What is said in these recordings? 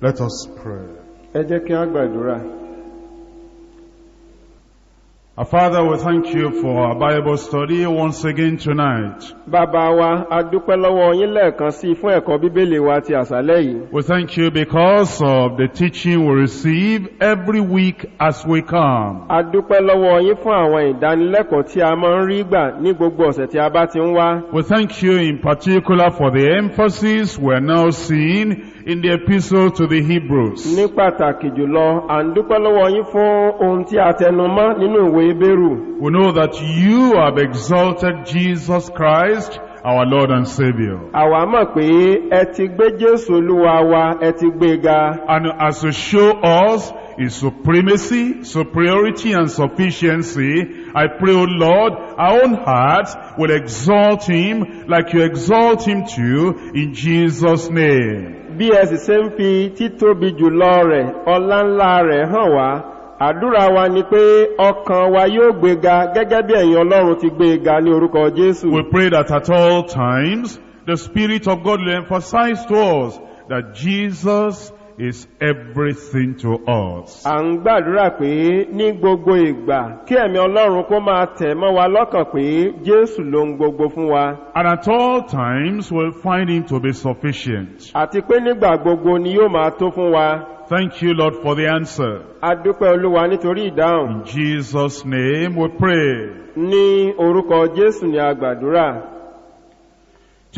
Let us pray. ẹ jẹ́ kí á gbàdúrà Our Father, we thank you for our Bible study once again tonight. bàbá wa a dúpẹ́ lọ́wọ́ yín lẹ́ẹ̀kan sí fún ẹ̀kọ́ bíbélì wa ti àṣálẹ́ yìí We thank you because of the teaching we receive every week as we come. a dúpẹ́ lọ́wọ́ yín fún àwọn ìdánilẹ́kọ̀ọ́ tí a máa ń rí gbà ní gbogbo ọ̀sẹ̀ tí a bá ti ń wá We thank you in particular for the emphasis we're now seeing in the epistle to the Hebrews. ní pàtàkì jùlọ à ń dúpẹ́ lọ́wọ́ yín fún ohun tí a tẹnu mọ́ nínú ìwé Hébérù We know that you have exalted Jesus Christ, our Lord and Savior. àwa mọ̀ pé ẹ ti gbé Jésù Olúwa wa ẹ ti gbé ga And as to show us his supremacy, superiority and sufficiency, I pray, O Lord, our own hearts will exalt him like you exalt him too in Jesus' name. Bí ẹ sì ṣe ń fi títóbi jùlọ rẹ̀ ọlá ńlá hàn wá àdúrà wa ni pé ọkàn wa yóò gbéga gẹ́gẹ́ bí ẹ̀yin Ọlọ́run ti gbé e ga ní orúkọ Jésù. We pray that at all times the Spirit of God will emphasize to us that Jesus is everything to us. à ń gbàdúrà pé ní gbogbo ìgbà kí ẹ̀mí Ọlọ́run kó máa tẹ̀ mọ́ wa lọ́kàn pé Jésù ló ń gbogbo fún wa And at all times we'll find him to be sufficient. àti pé nígbà gbogbo ni yóò máa tó fún wa. Thank you, Lord, for the answer. a dúpẹ́ Olúwa nítorí ìdáhùn In Jesus' name we pray. ní orúkọ Jésù ni a gbàdúrà.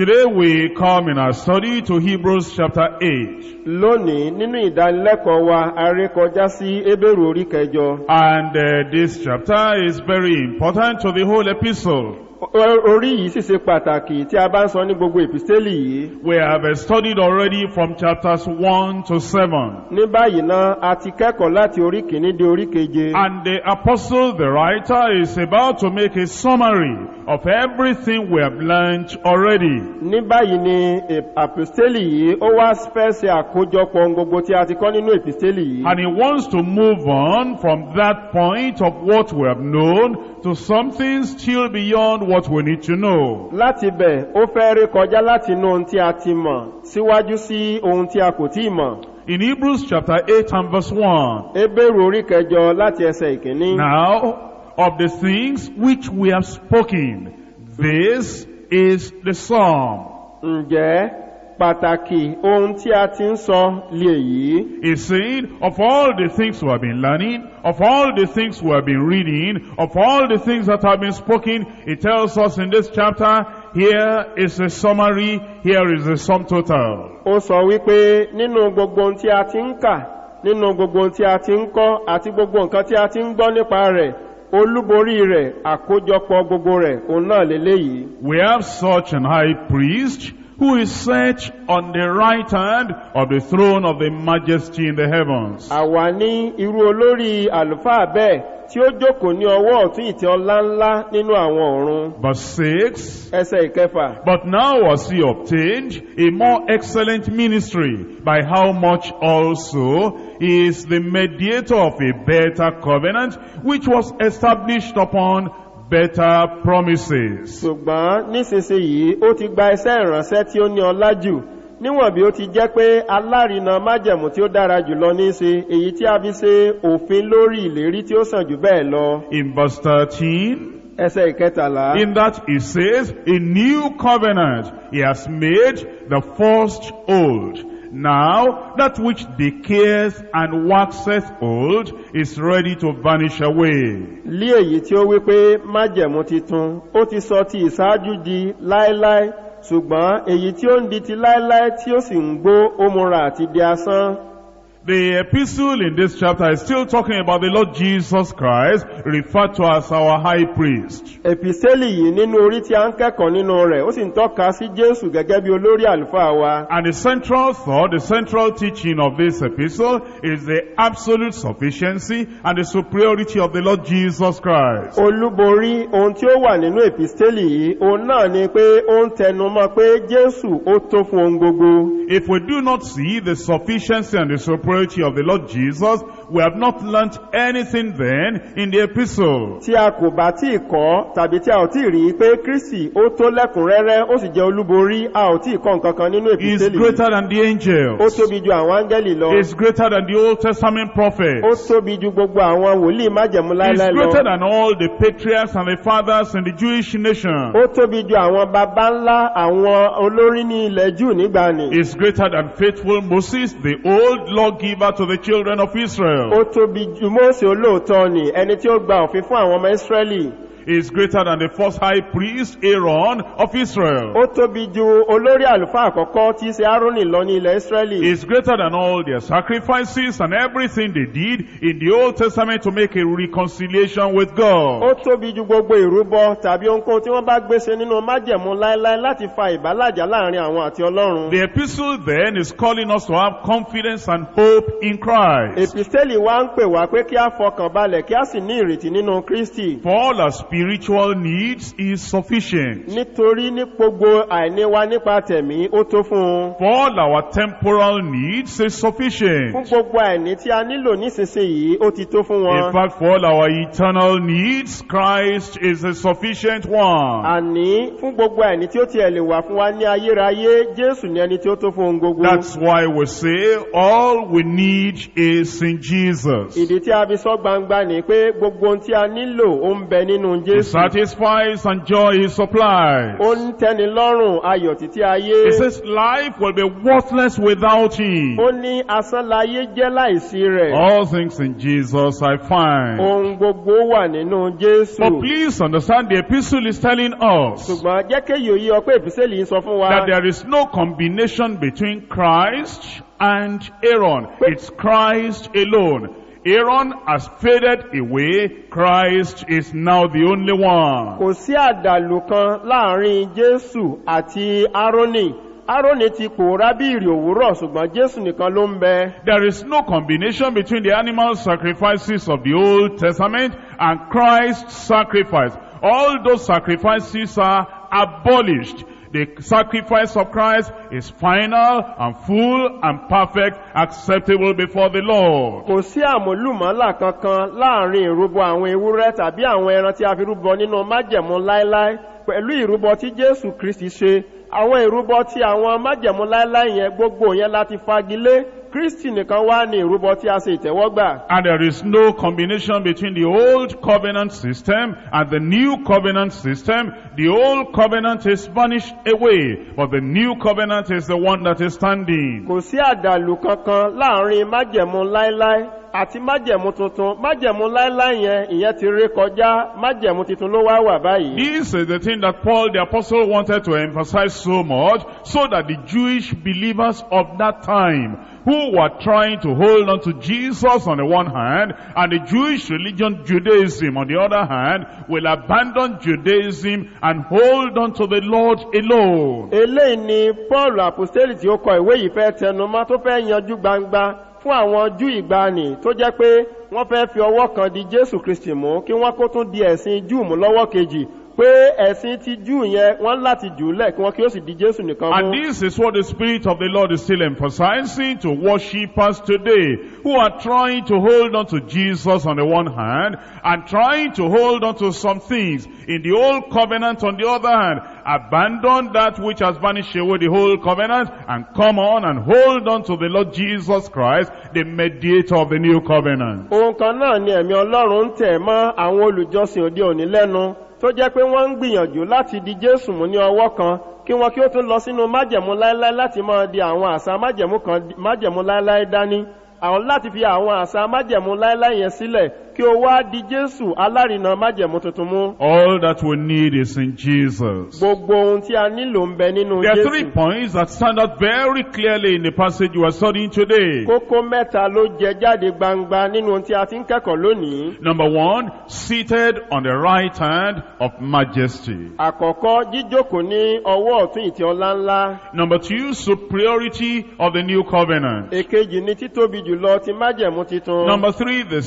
Today we come in our study to Hebrews chapter 8. lónìí nínú ìdánilẹ́kọ̀ọ́ wa a ré kọjá sí Hébérù orí kẹjọ. And uh, this chapter is very important to the whole epistle. Orí yìí sì ṣe pàtàkì tí a bá ń sọ ní gbogbo ìpìsẹ́lì yìí. We have studied already from chapters 1 to 7. ní báyìí náà a ti kẹ́kọ̀ọ́ láti orí kìíní dé orí keje. And the apostle, the writer, is about to make a summary of everything we have learned already. ní báyìí ni àpìsẹ́lì yìí ó wá fẹ́ ṣe àkójọpọ̀ gbogbo tí a ti kọ́ nínú ìpìsẹ́lì yìí. And he wants to move on from that point of what we have known to something still beyond what we need to know. láti bẹ̀ ó fẹ́ rí kọjá láti inú ohun tí a ti mọ̀ síwájú sí ohun tí a kò tí ì mọ̀. In Hebrews chapter 8 and verse 1, Hébérù orí kẹjọ láti ẹsẹ̀ ìkíní. Now, of the things which we have spoken, this is the sum. ǹjẹ́ pàtàkì ohun tí a ti ń sọ lè yìí He's saying, of all the things we have been learning, of all the things we have been reading, of all the things that have been spoken, he tells us in this chapter, here is a summary, here is the sum total. ó sọ wípé nínú gbogbo ohun tí a ti ń kà nínú gbogbo ohun tí a ti ń kọ́ àti gbogbo nǹkan tí a ti ń gbọ́ nípa rẹ̀ olúborí rẹ̀ àkójọpọ̀ gbogbo rẹ̀ òun náà lélẹ́yìí We have such an high priest who is set on the right hand of the throne of the majesty in the heavens. àwa ní irú olórí àlùfáà bẹ́ẹ̀ tí ó jókòó ní ọwọ́ ọ̀tún ìtẹ́ ọlá ńlá nínú àwọn ọ̀run. Verse 6, ẹsẹ̀ ìkẹfà. But now has he obtained a more excellent ministry, by how much also he is the mediator of a better covenant, which was established upon better promises. ṣùgbọ́n nísinsìnyí ó ti gba iṣẹ́ ìránṣẹ́ tí ó ní ọlá jù níwọ̀n bí ó ti jẹ́ pé alárinà májẹ̀mú tí ó dára jùlọ ní í ṣe èyí tí a fi ṣe òfin lórí ìlérí tí ó sàn jù bẹ́ẹ̀ lọ In verse 13, ẹsẹ̀ ìkẹtàlá in that he says, a new covenant he has made the first old. Now that which decays and waxeth old is ready to vanish away. lí èyí tí ó wí pé májẹ̀mú titun ó ti sọ ti ìṣáájú di láéláé ṣùgbọ́n èyí tí ó ń di ti láéláé tí ó sì ń gbó ó múra àti di asán The epistle in this chapter is still talking about the Lord Jesus Christ, referred to as our high priest. ẹ̀pìsẹ́lì yìí nínú orí tí a ń kẹ́kọ̀ọ́ nínú rẹ̀ ó sì ń tọ́ka sí jésù gẹ́gẹ́ bí olórí àlùfáà wa And the central thought, the central teaching of this epistle is the absolute sufficiency and the superiority of the Lord Jesus Christ. olúborí ohun tí ó wà nínú èpìstélì yìí òun náà ni pé ó ń tẹnu mọ́ pé jésù ó tó fún ohun gbogbo If we do not see the sufficiency and the superiority superiority of the Lord Jesus, we have not learnt anything then in the epistle. tí a kò bá tí ì kọ́ tàbí tí a ò tí ì rí pé kristi ó tó lẹ́kùnrẹ́rẹ́ ó sì jẹ́ olúborí a ò tí ì kọ́ nǹkan kan nínú He is greater than the ó angels. tóbi ju àwọn áńgẹ́lì lọ He is greater than the Old Testament ó prophets. tóbi ju gbogbo àwọn wòlíì májẹ̀mú He is láéláé greater lọ than all the patriarchs and the fathers in the Jewish nation. ó tóbi ju àwọn baba ńlá àwọn olórí ní ilẹ̀ jù nígbàanì He is greater than faithful Moses, the old lawgiver to the children of ó tóbi ju mósè olóòótọ́ ni ẹni tí ó gba òfin fún àwọn ọmọ ísírẹ́lì is greater than the first high priest, Aaron of Israel. ó tóbi ju olórí àlùfáà àkọ́kọ́ tí í ṣe árónì lọ ní ilẹ̀ ísírẹ́lì He is greater than all their sacrifices and everything they did in the Old Testament to make a reconciliation with ó God. tóbi ju gbogbo ìrúbọ tàbí ohunkóhun tí wọ́n bá gbéṣe nínú májẹ̀mú láéláé láti fa ìbálàjà láàárín àwọn àti ọlọ́run The epistle then is calling us to have confidence and hope in Christ. èpìstélì wa ń pè wá pé kí a fọkàn balẹ̀ kí a sì ní ìrètí nínú kristi For all our spiritual needs is sufficient. nítorí ní gbogbo àìní wa nípa tẹ̀mí ó tó fún un For all our temporal needs is fún sufficient. gbogbo àìní tí a nílò nísinsìnyí ó ti tó fún In wọn fact, for all our eternal needs, Christ is a sufficient one. àní fún gbogbo àìní tí ó tiẹ̀ lè wà fún wa ní ayérayé jésù ní ẹni tí ó tó fún ohun gbogbo That's why we say all we need is in Jesus. ìdí tí a fi sọ gbangba ni pé gbogbo ohun tí a nílò ó ń bẹ nínú He jésù satisfies and joy he supplies. ó ń tẹ́ni lọ́rùn ayọ̀ títí ayé He says life will be worthless without him. ó ní asánláyé jẹ́ láìsí rẹ̀ All things in Jesus I find. ohun gbogbo wà nínú jésù But please understand the epistle is telling us ṣùgbọ́n jẹ́ kéyìí òye ọpẹ́ ìfisẹ́lì ń sọ fún wa that there is no combination between Christ and Aaron. It's Christ alone. Aaron has faded away. Christ is now the only one. kò sí àdàlù kan láàárín jésù àti árónì árónì ti pòórá bí ìrì òwúrọ̀ ṣùgbọ́n jésù nìkan ló ń bẹ There is no combination between the animal sacrifices of the Old Testament and Christ's sacrifice. All those sacrifices are abolished. The sacrifice of Christ is final and full and perfect, acceptable before the Lord. kò sí àmúlùmọ́là kankan láàárín ìrúbọ àwọn ewúrẹ́ tàbí àwọn ẹran tí a fi rúbọ nínú májẹ̀mú láéláé pẹ̀lú ìrúbọ tí jésù kristi ṣe àwọn ìrúbọ tí àwọn májẹ̀mú láéláé yẹn gbogbo yẹn láti fagilé kristi nìkan wá ní ìrúbọ tí a ṣe ìtẹ́wọ́gbà And there is no combination between the old covenant system and the new covenant system. The old covenant is vanished away, but the new covenant is the one that is standing. kò sí àdàlù kankan láàárín májẹ̀mú láéláé àti májẹ̀mú tuntun májẹ̀mú láéláé yẹn ìyẹn ti ré kọjá májẹ̀mú tuntun ló wá wà báyìí. This is the thing that Paul the apostle wanted to emphasize so much so that the Jewish believers of that time who were trying to hold on to Jesus on the one hand and the Jewish religion Judaism on the other hand will abandon Judaism and hold on to the Lord alone. eléyìí ni paul apostoli tí ó kọ ìwé yìí fẹ́ tẹnumọ́ tó fẹ́ yanjú gbangba fún àwọn júù ìgbani tó jẹ́ pé wọ́n fẹ́ fi ọwọ́ kan di jésù kristi mú kí wọ́n kó tún di ẹ̀sìn júù mú lọ́wọ́ kejì pé ẹ̀sìn ti júù yẹn wọ́n láti jù ú lẹ̀ kí wọ́n kí ó sì di jésù nìkan And mú. this is what the Spirit of the Lord is still emphasizing to worshippers today who are trying to hold on to Jesus on the one hand and trying to hold on to some things in the old covenant on the other hand. Abandon that which has vanished away the whole covenant and come on and hold on to the Lord Jesus Christ, the mediator of the new covenant. ohun kan náà ni ẹ̀mí ọlọ́run ń tẹ̀ mọ́ àwọn olùjọsìn òde òní lẹ́nu tó jẹ́ pé wọ́n ń gbìyànjú láti di jésù mú ní ọwọ́ kan kí wọn kí ó tún lọ sínú májẹ̀mú láéláé láti máa di àwọn àṣà májẹ̀mú kan májẹ̀mú láéláé dání. Àwọn láti fi àwọn àṣà májẹ̀mú láéláé yẹn sílẹ̀ kí o wá di jésù alárinà májẹ̀mú tuntun mú All that we need is in Jesus. gbogbo ohun tí a nílò ń bẹ nínú There are three jésù points that stand out very clearly in the passage you are studying today. kókó mẹ́ta ló jẹ jáde gbangba nínú ohun tí a ti ń kẹ́kọ̀ọ́ lónìí Number one, seated on the right hand of majesty. àkọ́kọ́ jíjókòó ní ọwọ́ ọ̀tún ìtì ọlá ńlá Number two, superiority of the new covenant. èkejì ní títóbi jùlọ ti májẹ̀mú titun Number three, the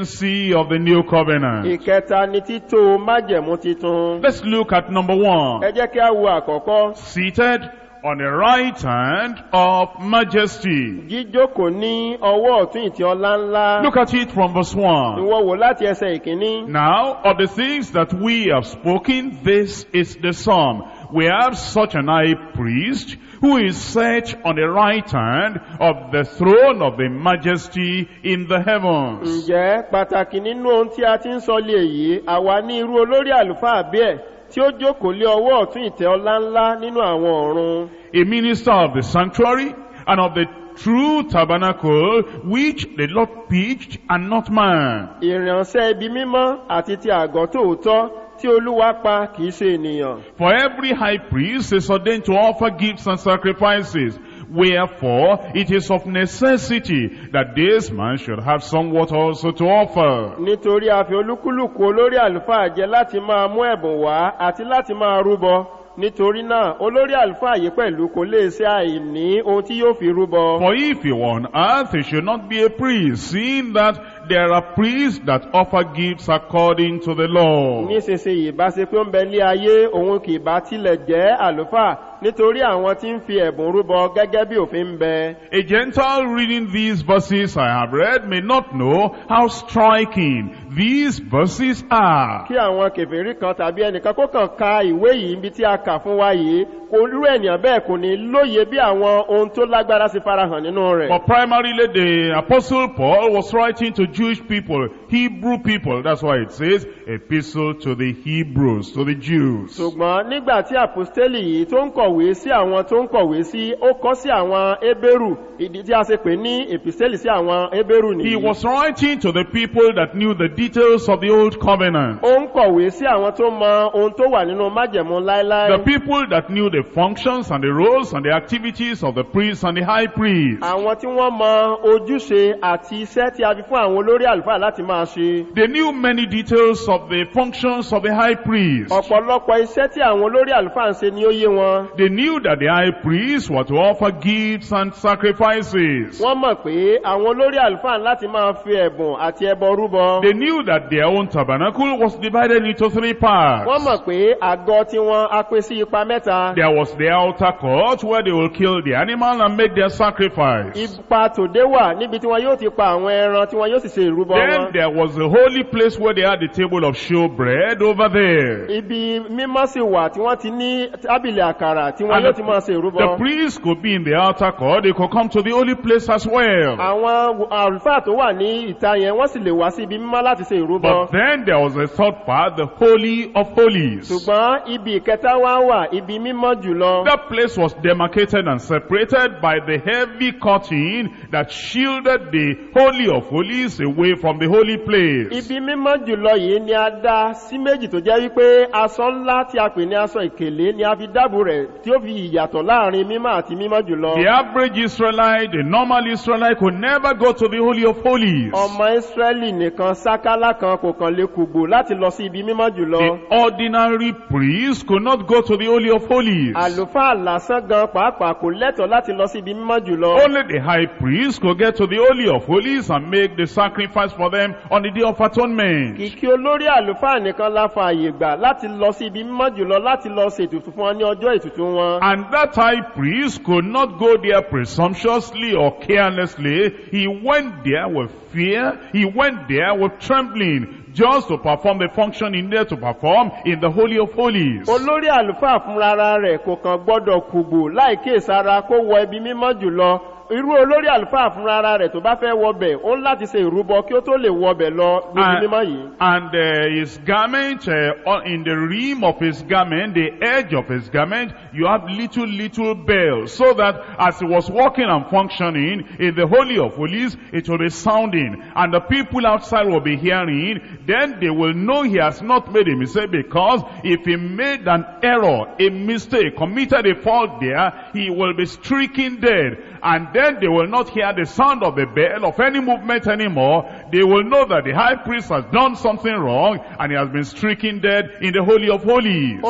sufficiency of the new covenant. ìkẹta ní tító májẹ̀mú titun Let's look at number ẹ one. jẹ́ kí a wo àkọ́kọ́ Seated on the right hand of majesty. jíjókòó ní ọwọ́ ọ̀tún ìtì ọlá ńlá Look at it from verse 1. ìwọ wò láti ẹsẹ̀ ìkíní Now, of the things that we have spoken, this is the sum. We have such an high priest who is set on the right hand of the throne of the majesty in the heavens. ǹjẹ́ pàtàkì nínú ohun tí a ti ń sọ lé yìí àwa ní irú olórí àlùfáà bẹ́ẹ̀ tí ó jókòó lé ọwọ́ ọ̀tún ìtẹ́ ọlá ńlá nínú àwọn ọ̀run A minister of the sanctuary and of the true tabernacle which the Lord pitched and not man. ìrìnsẹ̀ ibi mímọ́ àti ti àgọ́ tòótọ́ tí olúwa pa kìí ṣe ènìyàn For every high priest is ordained to offer gifts and sacrifices. Wherefore, it is of necessity that this man should have somewhat also to offer. nítorí a fi olúkúlùkù olórí àlùfáà jẹ láti máa mú ẹ̀bùn wá àti láti máa rúbọ nítorí náà olórí àlùfáà yìí pẹ̀lú kò lè ṣe àìní ohun tí yóò fi rúbọ. For if he were on earth, he should not be a priest, seeing that there are priests that offer gifts according to the law. nísinsìnyí bá ṣe pé ó ń bẹ ní ayé òun kì bá tilẹ̀ jẹ́ àlùfáà nítorí àwọn tí ń fi ẹ̀bùn rúbọ gẹ́gẹ́ bí òfin ń bẹ. A Gentile reading these verses I have read may not know how striking these verses are. kí àwọn kèfèrí kan tàbí ẹnìkan kó kàn ka ìwé yìí níbi tí a kà fún wa yìí kò ènìyàn bẹ́ẹ̀ kò ní lóye bí àwọn ohun tó lágbára sí farahàn nínú rẹ̀. But primarily the apostle Paul was writing to Jewish people, Hebrew people. That's why it says epistle to the Hebrews, to the Jews. ṣùgbọ́n nígbà tí àpòstélì yìí tó ń kọ̀wé sí àwọn tó ń kọ̀wé sí ó kọ́ sí àwọn ébérù ìdí tí a ṣe pè ní èpìstélì sí àwọn ébérù He nìyí. was writing to the people that knew the details of the old covenant. ó ń kọ̀wé sí àwọn tó mọ ohun tó wà nínú májẹ̀mú láéláé. The people that knew the functions and the roles and the activities of the priest and the high priest. àwọn tí wọ́n mọ ojúṣe àti iṣẹ́ tí a fi fún àwọn olórí àlùfáà láti máa ṣe. They knew many details of the functions of the high priest. ọ̀pọ̀lọpọ̀ iṣẹ́ tí àwọn olórí àlùfáà ń ṣe ni ó yé wọn. They knew that the high priests were to offer gifts and sacrifices. wọ́n mọ̀ pé àwọn olórí àlùfáà láti máa fi ẹ̀bùn àti ẹbọ rúbọ. They knew that their own tabernacle was divided into three parts. wọ́n mọ̀ pé àgọ́ tiwọn á pín sí ipa mẹ́ta. There was the outer court where they will kill the animal and make their sacrifice. ipa tòde wà níbi tí wọn yóò ti pa àwọn ẹran tí wọn yóò sì ṣe ìrúbọ Then wọn. there was the holy place where they had the table of showbread over there. ibi mímọ́ sì wà tí wọ́n ti ní tábìlì àkàrà tí wọn yóò ti máa ṣe The ìrúbọ. priests could be in the outer court, they could come to the holy place as well. àwọn àlùfáà tó wà ní ìta yẹn wọ́n sì lè wá sí ibi mímọ́ láti ṣe ìrúbọ. But then there was a third part, the holy of holies. ṣùgbọ́n ibi ìkẹta wá wà ibi mímọ́ jùlọ. That place was demarcated and separated by the heavy curtain that shielded the holy of holies away from the holy place. ibi mímọ́ jùlọ yìí ni a dá sí méjì tó jẹ́ wípé aṣọ ńlá tí a pè ní aṣọ ìkèlé ni a fi dábò rẹ̀ tí ó fi ìyàtọ̀ láàárín mímọ́ àti mímọ́ jùlọ. The average Israelite, the normal Israelite could never go to the holy of holies. ọmọ ìsírẹ́lì nìkan sákálá kan kò kàn lè kùgbò láti lọ sí ibi mímọ́ jùlọ. The ordinary priest could not go to the holy of holies. àlùfáà lásán gan pàápàá kò lẹ́tọ̀ọ́ láti lọ sí ibi mímọ́ jùlọ. Only the high priest could get to the holy of holies and make the sacrifice for them on the day of atonement. kìkì olórí àlùfáà nìkan la fa àyè gbà láti lọ sí ibi mímọ́ jùlọ láti lọ ṣètùtù fún wọn ní ọjọ́ ètùtù wọn. And that high priest could not go there presumptuously or carelessly. He went there with fear. He went there with trembling just to perform the function in there to perform in the Holy of Holies. olórí àlùfáà fúnra rẹ̀ kò kàn gbọ́dọ̀ kùgbò láì kíyèsára kó wọ ibi mímọ́ jùlọ irú olórí àlùfáà fúnra rẹ̀ tó bá fẹ́ wọbẹ̀ ó ń láti ṣe ìrúbọ kí ó tó lè wọbẹ̀ lọ níbi mímọ́ yìí. and uh, his garment, uh, in the rim of his garment, the edge of his garment, you have little, little bells, so that as he was walking and functioning in the Holy of Holies, it will be sounding, and the people outside will be hearing, then they will know he has not made a mistake, because if he made an error, a mistake, committed a fault there, he will be stricken dead, and then they will not hear the sound of the bell of any movement anymore. They will know that the high priest has done something wrong and he has been stricken dead in the Holy of Holies.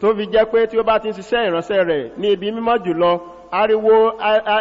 tó fi jẹ́ pé tí ó bá ti ń ṣiṣẹ́ ìránṣẹ́ rẹ̀ ní ibi mímọ́ jùlọ ariwo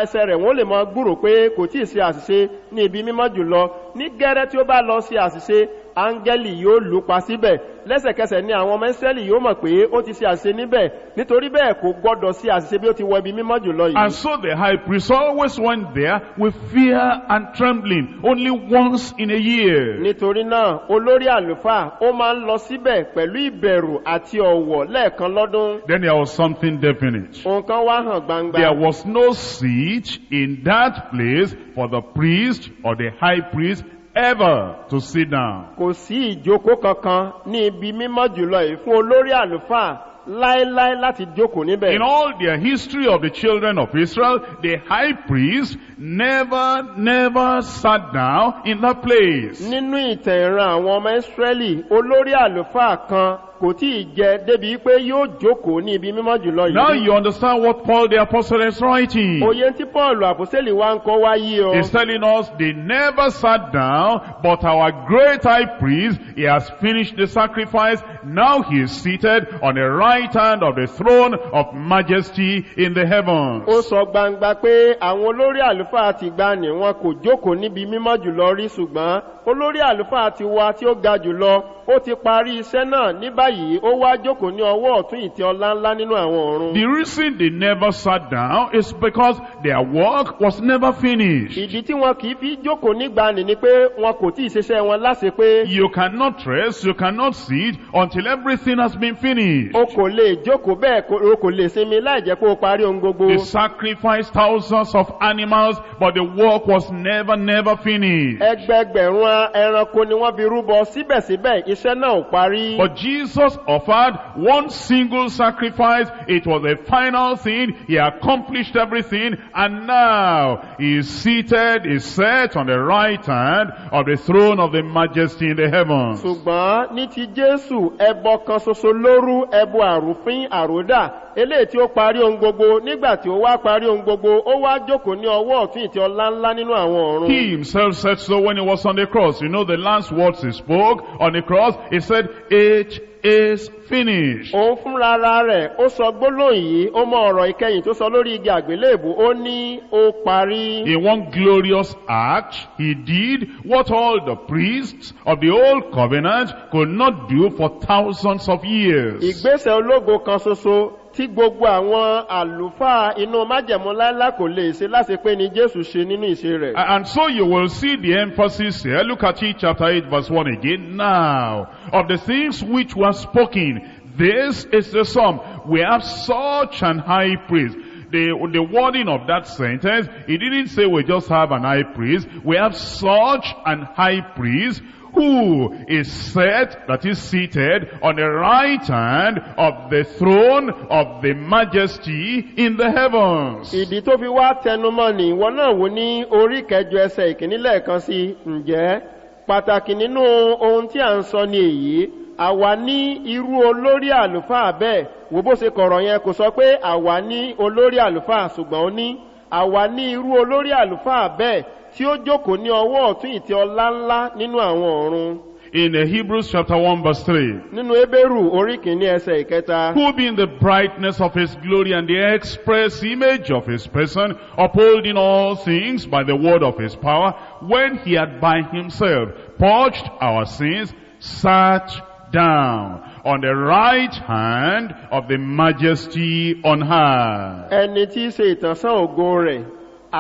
ẹsẹ̀ rẹ̀ wọ́n lè mọ gbúrò pé kò tí ì ṣe àṣìṣe ní ibi mímọ́ jùlọ ní gẹ́rẹ́ tí ó bá lọ ṣe àṣìṣe áńgẹ́lì yóò lù pa síbẹ̀ lẹ́sẹ̀kẹsẹ̀ ni àwọn ọmọ ìsírẹ́lì yóò mọ̀ pé ó ti ṣe àṣìṣe níbẹ̀ nítorí bẹ́ẹ̀ kò gbọ́dọ̀ sí àṣìṣe bí ó ti wọ ibi mímọ́ jùlọ yìí And so the high priest always went there with fear and trembling, only once in a year. nítorí náà olórí àlùfáà ó máa ń lọ síbẹ̀ pẹ̀lú ìbẹ̀rù àti ọ̀wọ̀ lẹ́ẹ̀kan lọ́dún Then there was something definite. ohun kan wá hàn gbangba There was no seat in that place for the priest or the high priest ever to sit down. kò sí ìjókòó kankan ní ibi mímọ́ jùlọ yìí fún olórí àlùfáà láéláé láti jókòó níbẹ̀ In all their history of the children of Israel, the high priest never, never sat down in that place. nínú ìtàn ìran àwọn ọmọ ìsírẹ́lì olórí àlùfáà kan kò tí ì jẹ débi pé yóò jókòó ní ibi mímọ́ jùlọ Now yìí you understand what Paul the apostle is writing. òye tí paul àpòsílẹ̀ wa ń kọ́ wáyé o He's telling us they never sat down, but our great high priest, he has finished the sacrifice. Now he is seated on the right hand of the throne of majesty in the heavens. ó sọ gbangba pé àwọn olórí àlùfáà ti gbà ní wọn kò jókòó níbi mímọ́ jùlọ rí ṣùgbọ́n olórí àlùfáà ti wa tí ó ga jùlọ ó ti parí iṣẹ́ náà ní báyìí ó wá jókòó ní ọwọ́ ọ̀tún ìtẹ́ ọlá ńlá nínú àwọn ọ̀run The reason they never sat down is because their work was never finished. ìdí tí wọn kì í fi jókòó nígbàanì ni pé wọn kò tí ì ṣiṣẹ́ wọn láṣẹ pé You cannot rest, you cannot sit until everything has been finished. o kò lè jókòó bẹ́ẹ̀ o kò lè sinmi láì jẹ́ pé o parí ohun gbogbo They sacrificed thousands of animals, but the work was never, never finished. ẹgbẹgbẹ̀rún ẹranko ni wọ́n fi rúbọ síbẹ̀síbẹ̀ iṣẹ́ náà ò parí But Jesus offered one single sacrifice. It was a final thing. He accomplished everything. And now he is seated, is set on the right hand of the throne of the majesty in the heavens. Eléyìí tí ó parí ohun gbogbo nígbà tí ó wá parí ohun gbogbo ó wá jókòó ní ọwọ́ ọ̀tún ìtẹ́ ọlá ńlá nínú àwọn ọ̀run He himself said so when he was on the cross. You know the last words he spoke on the cross. He said, it is finished. òun fúnra rẹ̀ ó sọ gbólóhùn yìí ó mọ ọ̀rọ̀ ìkẹyìn tó sọ lórí igi àgbélébù ó ní ó parí In one glorious act, he did what all the priests of the old covenant could not do for thousands of years. ìgbésẹ̀ ológo kan ṣoṣo tí gbogbo àwọn àlùfáà inú májẹ̀mú kò lè ṣe láti pé ni jésù ṣe nínú ìṣe rẹ̀ And so you will see the emphasis here. Look at it, chapter 8, verse 1 again. Now, of the things which were spoken, this is the sum. We have such an high priest. The, the wording of that sentence, it didn't say we just have an high priest. We have such an high priest who is set, that is seated on the right hand of the throne of the majesty in the heavens. ìdí tó fi wá tẹnumọ́ ní ìwọ náà wò ní orí kẹjọ ẹsẹ̀ ìkíní lẹ́ẹ̀kan sí ǹjẹ́ pàtàkì nínú ohun tí à ń ni èyí. Àwa ní irú olórí àlùfáà bẹ́ẹ̀. Wò bó ṣe kọ̀rọ̀ yẹn kò sọ pé àwa ní olórí àlùfáà ṣùgbọ́n ó ní. Àwa ní irú olórí àlùfáà tí ó jókòó ní ọwọ́ ọ̀tún ìtẹ́ ọlá ńlá nínú àwọn ọ̀run In Hebrews chapter 1 verse 3. nínú ebéèrù orí kìíní ẹsẹ̀ ìkẹta who being the brightness of his glory and the express image of his person, upholding all things by the word of his power, when he had by himself purged our sins, sat down on the right hand of the majesty on high. ẹni tí í ṣe ìtànsán ògo rẹ̀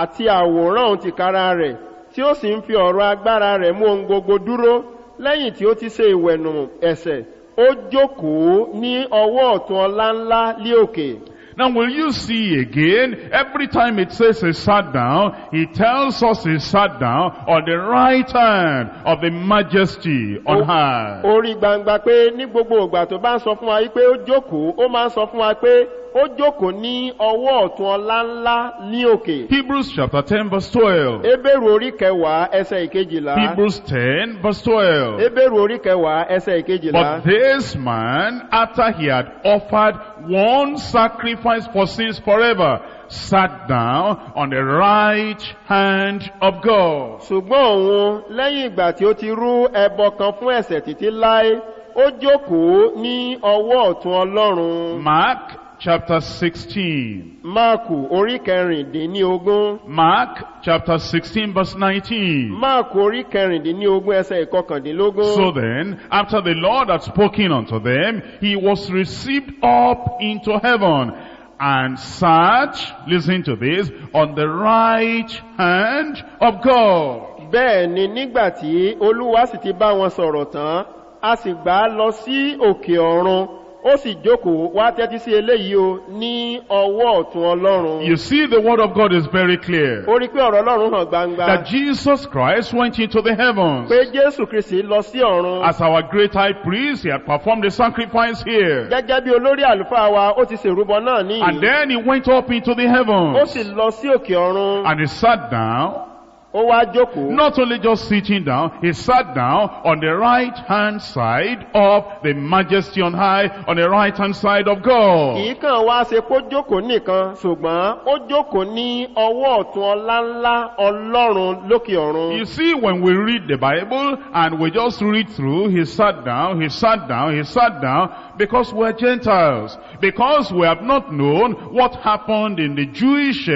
àti àwòrán òun tìkára rẹ̀ tí ó sì ń fi ọ̀rọ̀ agbára rẹ̀ mú ohun gbogbo dúró. Lẹ́yìn tí ó ti ṣe ìwẹ̀nù ẹ̀sẹ̀ ó jókòó ní ọwọ́ ọ̀tún ọlá ńlá lé òkè. Now will you see again, every time it says he sat down, it tells us he sat down on the right hand of the majesty on high. orí gbangba pé ní gbogbo ìgbà tó bá ń sọ fún wa wípé ó jókòó ó máa ń sọ fún wa pé ó jókòó ní ọwọ́ ọ̀tún ọlá ńlá ní òkè Hebrews chapter 10 verse 12. ebéèrù orí kẹwàá ẹsẹ̀ ìkejìlá Hebrews 10 verse 12. ebéèrù orí kẹwàá ẹsẹ̀ ìkejìlá But this man, after he had offered one sacrifice for sins forever, sat down on the right hand of God. ṣùgbọ́n òun lẹ́yìn ìgbà tí ó ti rú ẹbọ kan fún ẹ̀sẹ̀ títí láé ó jókòó ní ọwọ́ ọ̀tún ọlọ́run Mark chapter 16. máàkù orí kẹrìndínlógún Mark chapter 16 verse 19. máàkù orí kẹrìndínlógún ẹsẹ̀ ìkọkàndínlógún. So then, after the Lord had spoken unto them, he was received up into heaven and sat, listen to this, on the right hand of God. bẹ́ẹ̀ ni nígbà tí olúwa sì ti bá wọn sọ̀rọ̀ tán a sì gbà á lọ sí òkè ọ̀run ó sì jókòó wá tẹ́tí sí eléyìí o ní ọwọ́ ọ̀tún ọlọ́run. You see, the word of God is very clear. ó rí pé ọ̀rọ̀ ọlọ́run hàn gbangba That Jesus Christ went into the heavens. pé jésù kristi lọ sí ọ̀run As our great high priest, he had performed the sacrifice here. gẹ́gẹ́ bí olórí àlùfáà wa ó ti ṣèrúbọ náà And níyì then he went up into the ó heavens. sì lọ sí òkè ọ̀run And he sat down ó wá jókòó Not only just sitting down, he sat down on the right hand side of the majesty on high, on the right hand side of God. kìí kàn wá ṣe kó jókòó nìkan ṣùgbọ́n ó jókòó ní ọwọ́ ọ̀tún ọlá ńlá ọlọ́run lókè ọ̀run. You see, when we read the Bible and we just read through, he sat down, he sat down, he sat down, because we're Gentiles. Because we have not known what happened in the Jewish uh,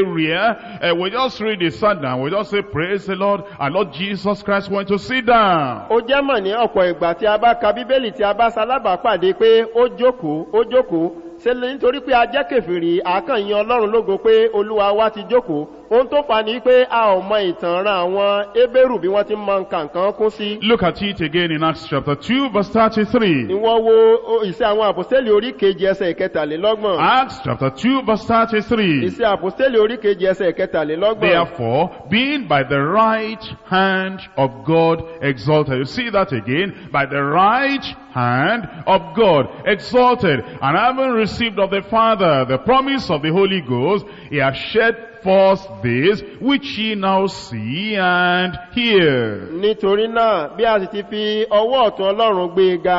area, uh, we just read he sat down, we just say, praise the Lord, and Lord Jesus Christ went to sit down. ó jẹ́ ọ̀pọ̀ ìgbà tí a bá ka bíbélì tí a bá salábàápàdé pé ó jókòó ó jókòó. Ṣe nítorí pé a jẹ́ kẹfìrí àkànyìn ọlọ́run lógo pé olúwa wa ti jókòó ohun tó fà ní pé a ò mọ ìtàn ran àwọn ébérù bí wọ́n ti mọ nǹkan kan kún sí. Look at it again in Acts chapter 2 verse 33. ìwọ́n wo ìṣe àwọn àpòstélì orí kejì ẹsẹ̀ ìkẹtàlélọ́gbọ̀n. Acts chapter 2 verse 33. ìṣe àpòstélì orí kejì ẹsẹ̀ ìkẹtàlélọ́gbọ̀n. Therefore, being by the right hand of God exalted. You see that again? By the right hand of God exalted. And having received of the Father the promise of the Holy Ghost, he has shed forth this which ye now see and hear. nítorí náà bí a sì ti fi ọwọ́ ọ̀tún ọlọ́run gbé e ga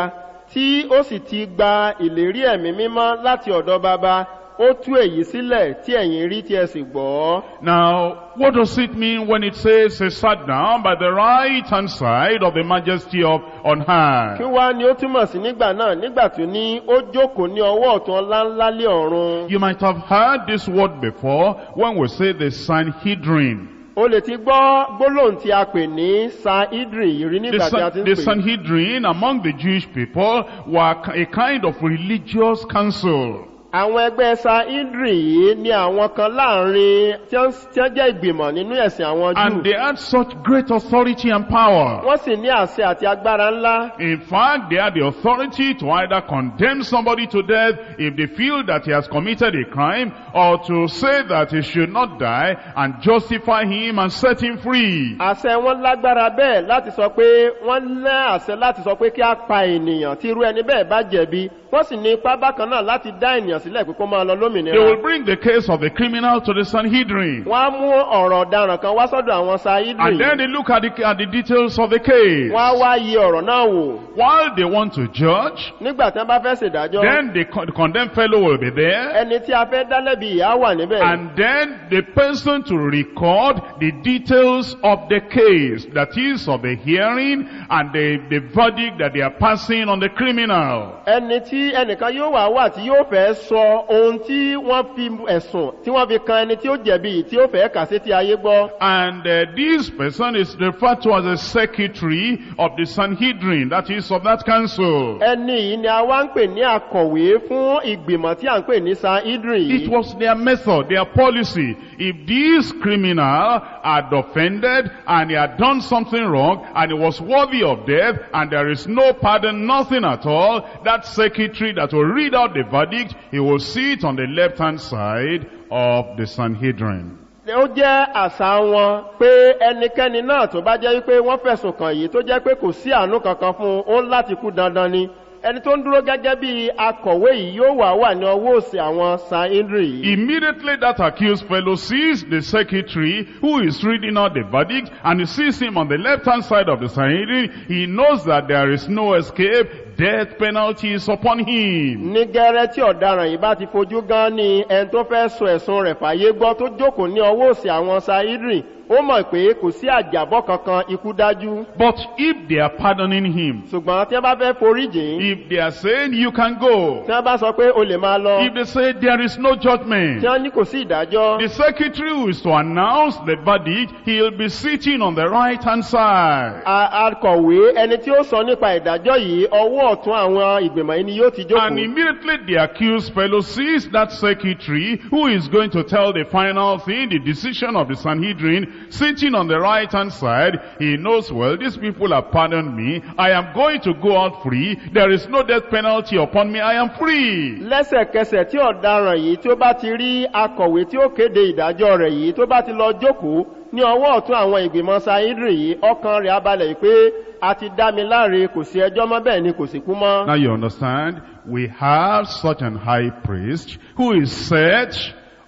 tí ó sì ti gba ìlérí ẹ̀mí mímọ́ láti ọ̀dọ̀ bàbá ó tú èyí sílẹ̀ tí ẹ̀yin rí tí ẹ sì gbọ́. Now, what does it mean when it says he sat down by the right hand side of the majesty of on kí high? wá ni ó túmọ̀ sí nígbà náà nígbà tó ní ó jókòó ní ọwọ́ ọ̀tún ọlá ńlá lé ọ̀run. You might have heard this word before when we say the Sanhedrin. o lè ti gbọ́ gbólóhùn tí a pè ní sa idri yìí rí The, nígbà tí a ti ń the pè. Sanhedrin among the Jewish people were a kind of religious council. Àwọn ẹgbẹ́ sa idri yìí ni àwọn kan láàárín tí wọ́n jẹ́ ìgbìmọ̀ nínú ẹ̀sìn àwọn And jù. they had such great authority and power. wọ́n sì ní àṣẹ àti agbára ńlá. In fact, they had the authority to either condemn somebody to death if they feel that he has committed a crime, or to say that he should not die and justify him and set him free. àṣẹ wọn lágbára bẹ́ẹ̀ láti sọ pé wọ́n ní àṣẹ láti sọ pé kí a pa ènìyàn tí irú ẹni bẹ́ẹ̀ bá jẹ̀bi wọ́n sì ní ipá bákan náà láti dá ènìyàn sílẹ̀ pé kó máa lọ They will lómìnira. bring the case of the criminal to the Sanhedrin. wọ́n á mú ọ̀rọ̀ ọ̀daràn kan wá sọ́dọ̀ àwọn And sáídì. then they look at the, at the details of the case. wọ́n á wá yí ọ̀rọ̀ náà wò. While they want to judge, nígbà tí wọ́n bá fẹ́ ṣèdájọ́ then the con- condemned fellow will be there. ẹni tí a fẹ́ dá lẹ́bi ìyá wà níbẹ̀. And then the person to record the details of the case, that is of the hearing and the, the verdict that they are passing on the criminal. ẹni tí ẹnìkan yóò wà wà tí yóò fẹ́ sọ ohun tí wọ́n fi ẹ̀sùn tí wọ́n fi kan ẹni tí ó jẹ̀bi tí ó fẹ́ kà sí ti ayé gbọ́. And uh, this person is referred to as a secretary of the Sanhedrin, that is of that council. ẹni yìí ni a wá ń pè ní akọ̀wé fún ìgbìmọ̀ tí a ń pè ní san idri It was their method, their policy. If this criminal had offended and he had done something wrong and he was worthy of death and there is no pardon, nothing at all, that secretary that will read out the verdict, he will sit on the left hand side of the Sanhedrin. ó jẹ́ àṣà wọn pé ẹnikẹ́ni náà tó bá jẹ́ wípé wọ́n fẹ̀sùn kàn yìí tó jẹ́ pé kò sí àánú kankan fún un ó ń láti kú dandan ni ẹni tó ń dúró gẹ́gẹ́ bí akọ̀wé yìí yóò wà wà ní ọwọ́ òsì àwọn san idri yìí. Immediately that accused fellow sees the secretary who is reading out the verdict and he sees him on the left hand side of the Sanhedrin, he knows that there is no escape. Death penalty is upon him. ní gẹ́rẹ́ tí ọ̀daràn yìí bá ti fojú gan ni ẹni tó fẹ́ sọ ẹ̀sùn rẹ̀ fàyè gbọ́ tó jókòó ní ọwọ́ òsì àwọn saidri ó mọ̀ pé kò sí àjàbọ́ kankan ikú dájú But if they are pardoning him, ṣùgbọ́n tí wọ́n bá fẹ́ foríjìn if they are saying you can go, tí wọ́n bá sọ pé o lè máa lọ if they say there is no judgment, tí wọ́n ní kò sí ìdájọ́ the secretary who is to announce the verdict, he'll be sitting on the right hand side. a- akọ̀wé ẹni tí ó sọ nípa ìdájọ́ yìí ọwọ́ ọ̀tún àwọn ìgbìmọ̀ yìí ni yóò ti And jókòó immediately the accused fellow sees that secretary who is going to tell the final thing, the decision of the Sanhedrin, sitting on the right hand side. He knows, well, these people have pardoned me. I am going to go out free. There is no death penalty upon me. I am free. lẹ́sẹ̀kẹsẹ̀ tí ọ̀daràn yìí tí ó bá ti rí akọ̀wé tí ó kéde ìdájọ́ rẹ̀ yìí tó bá ti lọ jókòó ní ọwọ́ ọ̀tún àwọn ìgbìmọ̀ saidri yìí ọkàn rẹ̀ abalẹ̀ pé a ti dá mi láre kò sí ẹjọ́ mọ́ bẹ́ẹ̀ ni kò sì kú mọ́. Now you understand, we have such an high priest who is set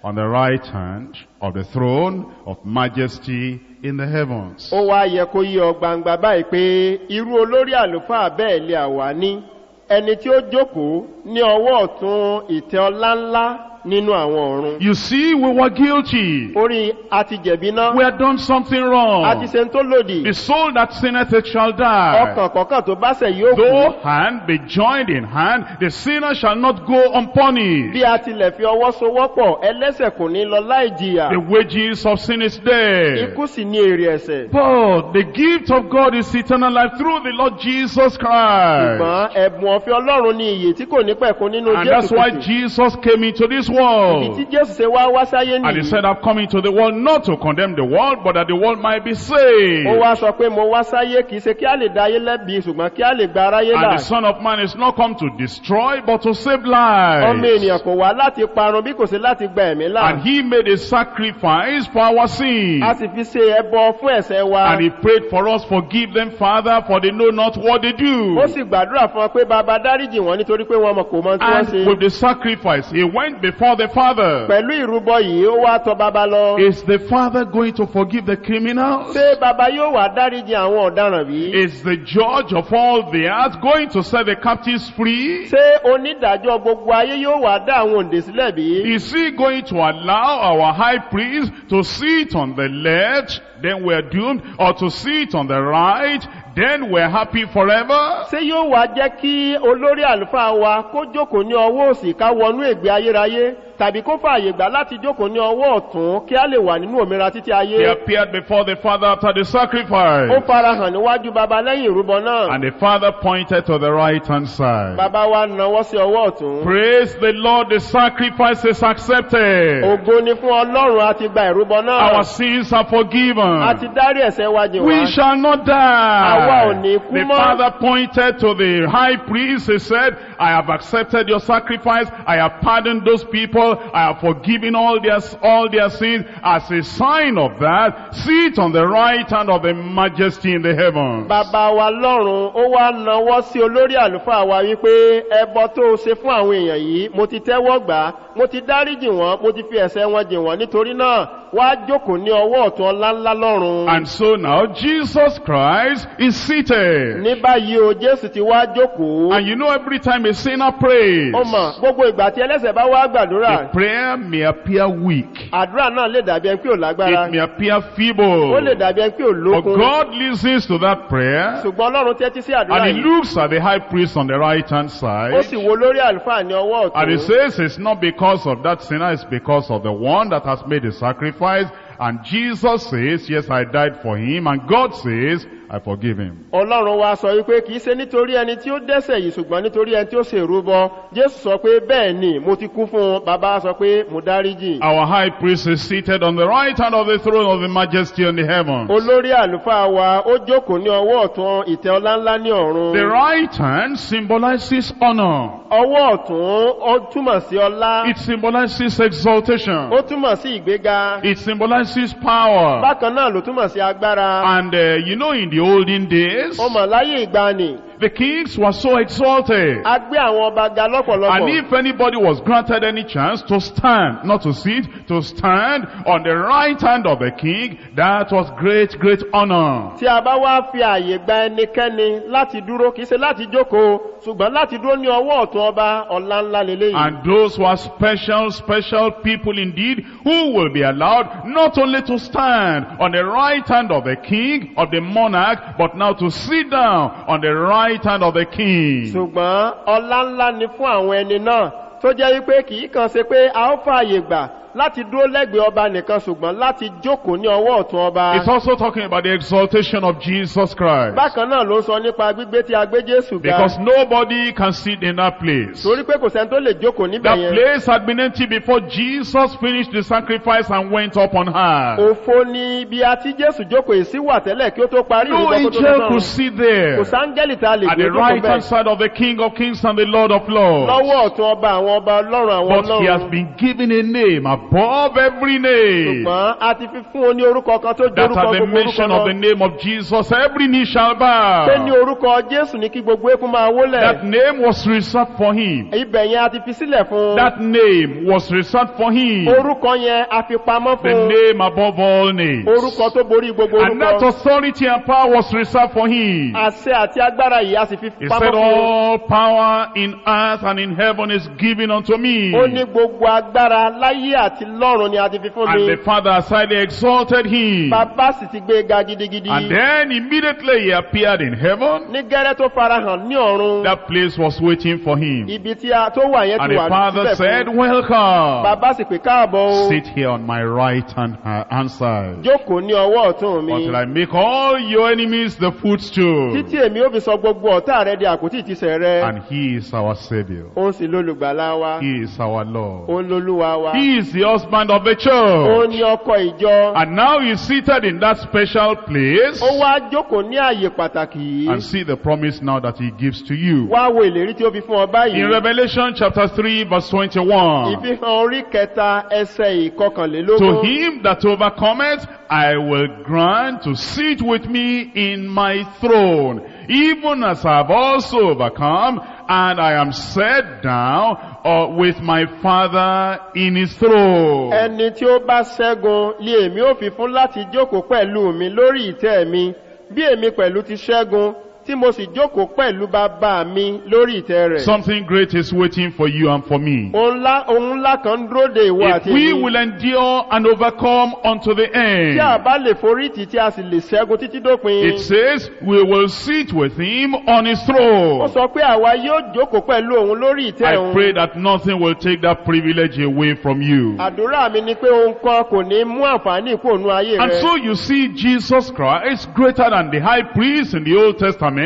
on the right hand of the throne of majesty in the heavens. ó wá yẹ kó yí ọ gbangba báyìí pé irú olórí àlùfáà bẹ́ẹ̀ lè àwa ní ẹni tí ó jókòó ní ọwọ́ ọ̀tún ìtẹ́ ọlá ńlá nínú àwọn ọ̀run. You see, we were guilty. orí a ti jẹ̀bi náà We had done something a ti wrong. ṣe tó lòdì The soul that sinneth it shall die. ọkàn kọ̀ọ̀kan tó bá sẹ̀ yóò Though kú hand be joined in hand, the sinner shall not go unpunished. bí a tilẹ̀ fi ọwọ́ sowọ́pọ̀ ẹlẹ́sẹ̀ kò ní lọ láì jìyà The wages of sin is death. ikú sì ní èrè ẹ̀sẹ̀ But the gift of God is eternal life through the Lord Jesus Christ. ṣùgbọ́n ẹ̀bùn ọ̀fẹ́ ọlọ́run ní iyè tí kò ní pẹ̀kun nínú And jésù that's why kristi Jesus came into this ìdí tí world. jésù ṣe wá wá sáyé And he said, I've come into the world not to condemn the world, but that the world might be saved. ó wá sọ pé mo wá sáyé kìí ṣe kí a lè da ayé lẹ́bi ṣùgbọ́n kí a lè gba aráyé là And the Son of Man is not come to destroy, but to save ọmọ lives. ènìyàn kò wá láti parun bí kò sí láti gba ẹ̀mí là And he made a sacrifice for our sins. a sì fi ṣe ẹbọ fún ẹ̀sẹ̀ wa And he prayed for us, forgive them, Father, for they know not what they do. ó sì gbàdúrà fún ọ pé bàbá dáríjì wọn nítorí pé wọn mọ kò mọ tí wọn And with the sacrifice, he went before the Father. pẹ̀lú ìrúbọ yìí ó wá tọ bàbá lọ Is the Father going to forgive the criminals? ṣé bàbá yóò wá dáríjì àwọn ọ̀daràn bí Is the judge of all the earth going to set the captives free? ṣé onídàájọ́ gbogbo ayé yóò wá dá àwọn òǹdè sílẹ̀ bí Is he going to allow our high priest to sit on the left, then we're doomed, or to sit on the right, then we're happy forever? ṣé yóò wá jẹ́ kí olórí àlùfáà wa kó jókòó ní ọwọ́ òsì ká wọnú ègbé ayérayé tàbí kó fààyè gbà láti jókòó ní ọwọ́ ọ̀tún kí a lè wà nínú òmìnira títí He ayé appeared before the Father after the ó sacrifice. farahàn níwájú baba lẹ́yìn ìrúbọ náà And the Father pointed to the right hand side. baba wa nawọ́ sí ọwọ́ ọ̀tún Praise the Lord, the sacrifice is accepted. ògo ni fún ọlọ́run àti gba ìrúbọ náà Our sins are forgiven. a ti dárí ẹ̀sẹ̀ wa jìn We shall not Àwa ò die. ní kú The mọ́. father pointed to the high priest. He said, I have accepted your sacrifice. I have pardoned those people. I have forgiven all their, all their sins. As a sign of that, sit on the right hand of the majesty in the heavens. bàbá wa lọ́run ó wá nawọ́ sí olórí àlùfáà wa wípé ẹbọ tó o ṣe fún àwọn èèyàn yìí mo ti tẹ́wọ́ gbà á mo ti dáríjì wọ́n mo ti fi ẹ̀sẹ̀ wọn jìn wọ́n nítorí náà wá jókòó ní ọwọ́ ọ̀tún ọláńlá lọ́run And so now Jesus Christ is seated. ní báyìí o jésù ti wá jókòó And you know every time a sinner prays, ó mọ̀ gbogbo ìgbà tí ẹlẹ́sẹ̀ bá wá gbàdúrà the prayer may appear weak. àdúrà náà lè dàbí ẹni pé ò lágbára It may appear ó feeble. lè dàbí ẹni pé ò But lókun God listens to that prayer ṣùgbọ́n ọlọ́run tẹ́tí sí àdúrà and he yìí looks at the high priest on the right hand ó side sì wo lórí àlùfáà ní ọwọ́ and he ọ̀tún says it's not because of that sinner, it's because of the one that has made the sacrifice. And Jesus says, yes, I died for him. And God says, I forgive him. ọlọ́run wa sọ wípé kìí ṣe nítorí ẹni tí ó dẹ́sẹ̀ yìí ṣùgbọ́n nítorí ẹni tí ó ṣe ìrúbọ jésù sọ pé bẹ́ẹ̀ ni mo ti kú fún un bàbá sọ pé mo dáríjì Our high priest is seated on the right hand of the throne of the majesty in the heavens. olórí àlùfáà wa ó jókòó ní ọwọ́ ọ̀tún ìtẹ́ ọláńlá ní ọ̀run The right hand symbolizes honor. ọwọ́ ọ̀tún ó túmọ̀ sí ọlá It symbolizes exaltation. ó túmọ̀ sí ìgbéga It symbolizes power. bákan náà ló túmọ̀ sí agbára And uh, you know in the olden days, ó mọ̀ láyé ìgbani the kings were so exalted. a gbé àwọn ọba ga And if anybody was granted any chance to stand, not to sit, to stand on the right hand of the king, that was great, great honor. tí a bá wá fi àyè gba ẹnikẹ́ni láti dúró kìí ṣe láti jókòó ṣùgbọ́n láti dúró ní ọwọ́ ọ̀tún ọba ọ̀la ńlá lélẹ́yìí And those were special, special people indeed who will be allowed not only to stand on the right hand of the king, of the monarch, but now to sit down on the right hand of the king. ṣùgbọ́n ọlá ńlá ni fún àwọn ẹni náà tó jẹ́ wípé kìí kàn ṣe pé a ó fààyè gbà láti dúró lẹ́gbẹ̀ẹ́ ọba nìkan ṣùgbọ́n láti jókòó ní ọwọ́ ọ̀tún ọba It's also talking about the exaltation of Jesus Christ. bákan náà ló ń sọ nípa gbígbé tí a gbé jésù ga Because nobody can sit in that place. torí pé kò sẹ́ni tó lè jókòó níbẹ̀ That yẹn place had been empty before Jesus finished the sacrifice and went up on high. òfo ni ibi àti jésù jókòó yìí sí wà tẹ́lẹ̀ kí ó tó parí No ìrìbọn tó tó angel could sit there. kò sáńgẹ́lì tá a lè At gbé the jókòó right hand bẹ́ẹ̀ side of the King of Kings and the Lord of Lords. lọ́wọ́ ọ̀tún ọba àwọn ọba ọlọ́run àwọn But he has ọlọ́run been given a name above every name. ṣùgbọ́n a ti fi fún ní orúkọ kan tó jẹ́ That orúkọ at the gbogbo orúkọ mention of the name of Jesus, every knee shall pé ní bow. orúkọ jésù ní kí gbogbo eékún máa wólẹ̀ That name was reserved for him. ibẹ̀ yẹn a ti fi sílẹ̀ fún That name was reserved for him. orúkọ yẹn a fi pamọ́ The fún un name above all names. orúkọ tó borí gbogbo And that orúkọ authority and power was reserved for him. àṣẹ àti agbára yìí a sì fi He pamọ́ said, fún un all power in earth and in heaven is given unto me. ó ní gbogbo agbára láyé àti lọ́run ni a ti fi fún mi And the Father highly exalted him. bàbá sì ti gbé e ga gidigidi And then immediately he appeared in heaven. ní gẹ́rẹ́ tó farahàn ní ọ̀run That place was waiting for him. ibi tí a tó wà yẹn And ti the wà Father síbẹ̀ said, fún welcome. bàbá sì pé káàbọ̀ o Sit here on my right hand, hand side. jókòó ní ọwọ́ ọ̀tún mi Until I make all your enemies the footstool. títí èmi ó fi sọ gbogbo ọ̀tá rẹ di àkótí ìtìsẹ̀ rẹ And he is our Savior. ó sì lólùgbàlà wa He is our Lord. ó lólúwa wa He is the husband of the ó church. ní ọkọ ìjọ And now he's seated in that special place. ó wá jókòó ní àyè pàtàkì yìí And see the promise now that he gives to you. wá wo ìlérí tí ó fi fún ọ báyìí In Revelation chapter 3 verse 21. ìfihàn orí kẹta ẹsẹ̀ To ìkọkànlélógún him that overcometh, I will grant to sit with me in my throne, even as I have also overcome, and I am set down uh, with my Father in his throne. ẹni tí ó bá ṣẹ́gun lé èmi ó fi fún láti jókòó pẹ̀lú mi lórí ìtẹ́ mi bí èmi pẹ̀lú ti ṣẹ́gun tí mo sì jókòó pẹ̀lú bàbá mi lórí ìtẹ́ rẹ̀. Something great is waiting for you and for me. ohun ńlá ohun ńlá kan dúró de ìwọ If we will endure and overcome unto the tí a end, bá lè forí tì tí a sì lè ṣẹ́gun títí dópin. it says we will sit with him on his ó throne. sọ pé àwa yóò jókòó pẹ̀lú òun lórí ìtẹ́ I pray that nothing will take that privilege away from you. àdúrà mi ni pé ohun kan kò ní mú àǹfààní ìkóònù ayé And so you see Jesus Christ is greater than the high priest in the Old Testament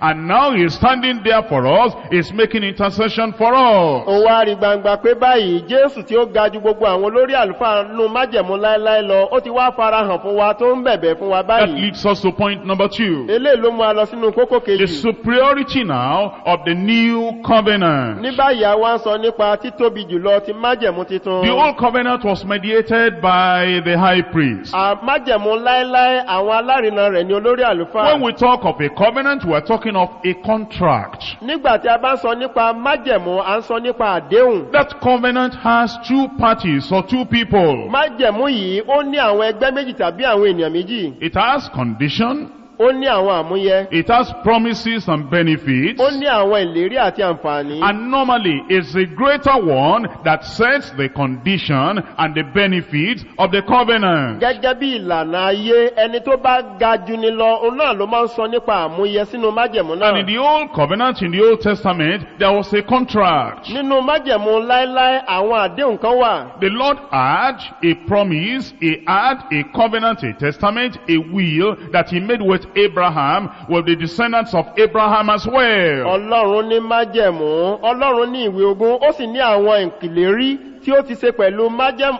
and now he's standing there for us, he's making intercession for us. ó wá rí gbangba pé báyìí jésù tí ó ga ju gbogbo àwọn olórí àlùfáà nù májẹ̀mú láéláé lọ ó ti wá farahàn fún wa tó ń bẹ̀bẹ̀ fún wa That leads us to point number two. eléyìí ló mú a lọ sínú kókó The superiority now of the new covenant. ní báyìí a wá ń sọ nípa títóbi jùlọ ti májẹ̀mú titun. The old covenant was mediated by the high priest. À- májẹ̀mú láéláé àwọn alárinà rẹ̀ ní olórí àlùfáà. When we talk of a covenant, we're talking of a contract. nígbà tí a bá ń sọ nípa májẹ̀mú à ń sọ nípa àdéhùn. That covenant has two parties or two people. májẹ̀mú yìí ó ní àwọn ẹgbẹ́ méjì tàbí àwọn ènìyàn méjì. It has condition, ó ní àwọn àmúyẹ. it has promises and benefits, ó ní àwọn ìlérí àti àǹfààní. and normally it's the greater one that sets the condition and the benefits of the covenant. gẹ́gẹ́ bí ìlànà ayé ẹni tó bá ga jù ni lọ òun náà ló máa ń sọ nípa àmúyẹ sínú májẹ̀mú And in náà. the old covenant, in the Old Testament, there was a contract. nínú májẹ̀mú láéláé àwọn àdéhùn kan wà. The Lord had a promise, He had a covenant, a testament, a will that He made with Abraham, with the descendants of Abraham as well. ọlọ́run ní májẹ̀mú ọlọ́run ní ìwé ogun ó sì ní àwọn ìlérí tí ó ti ṣe pẹ̀lú májẹ̀mú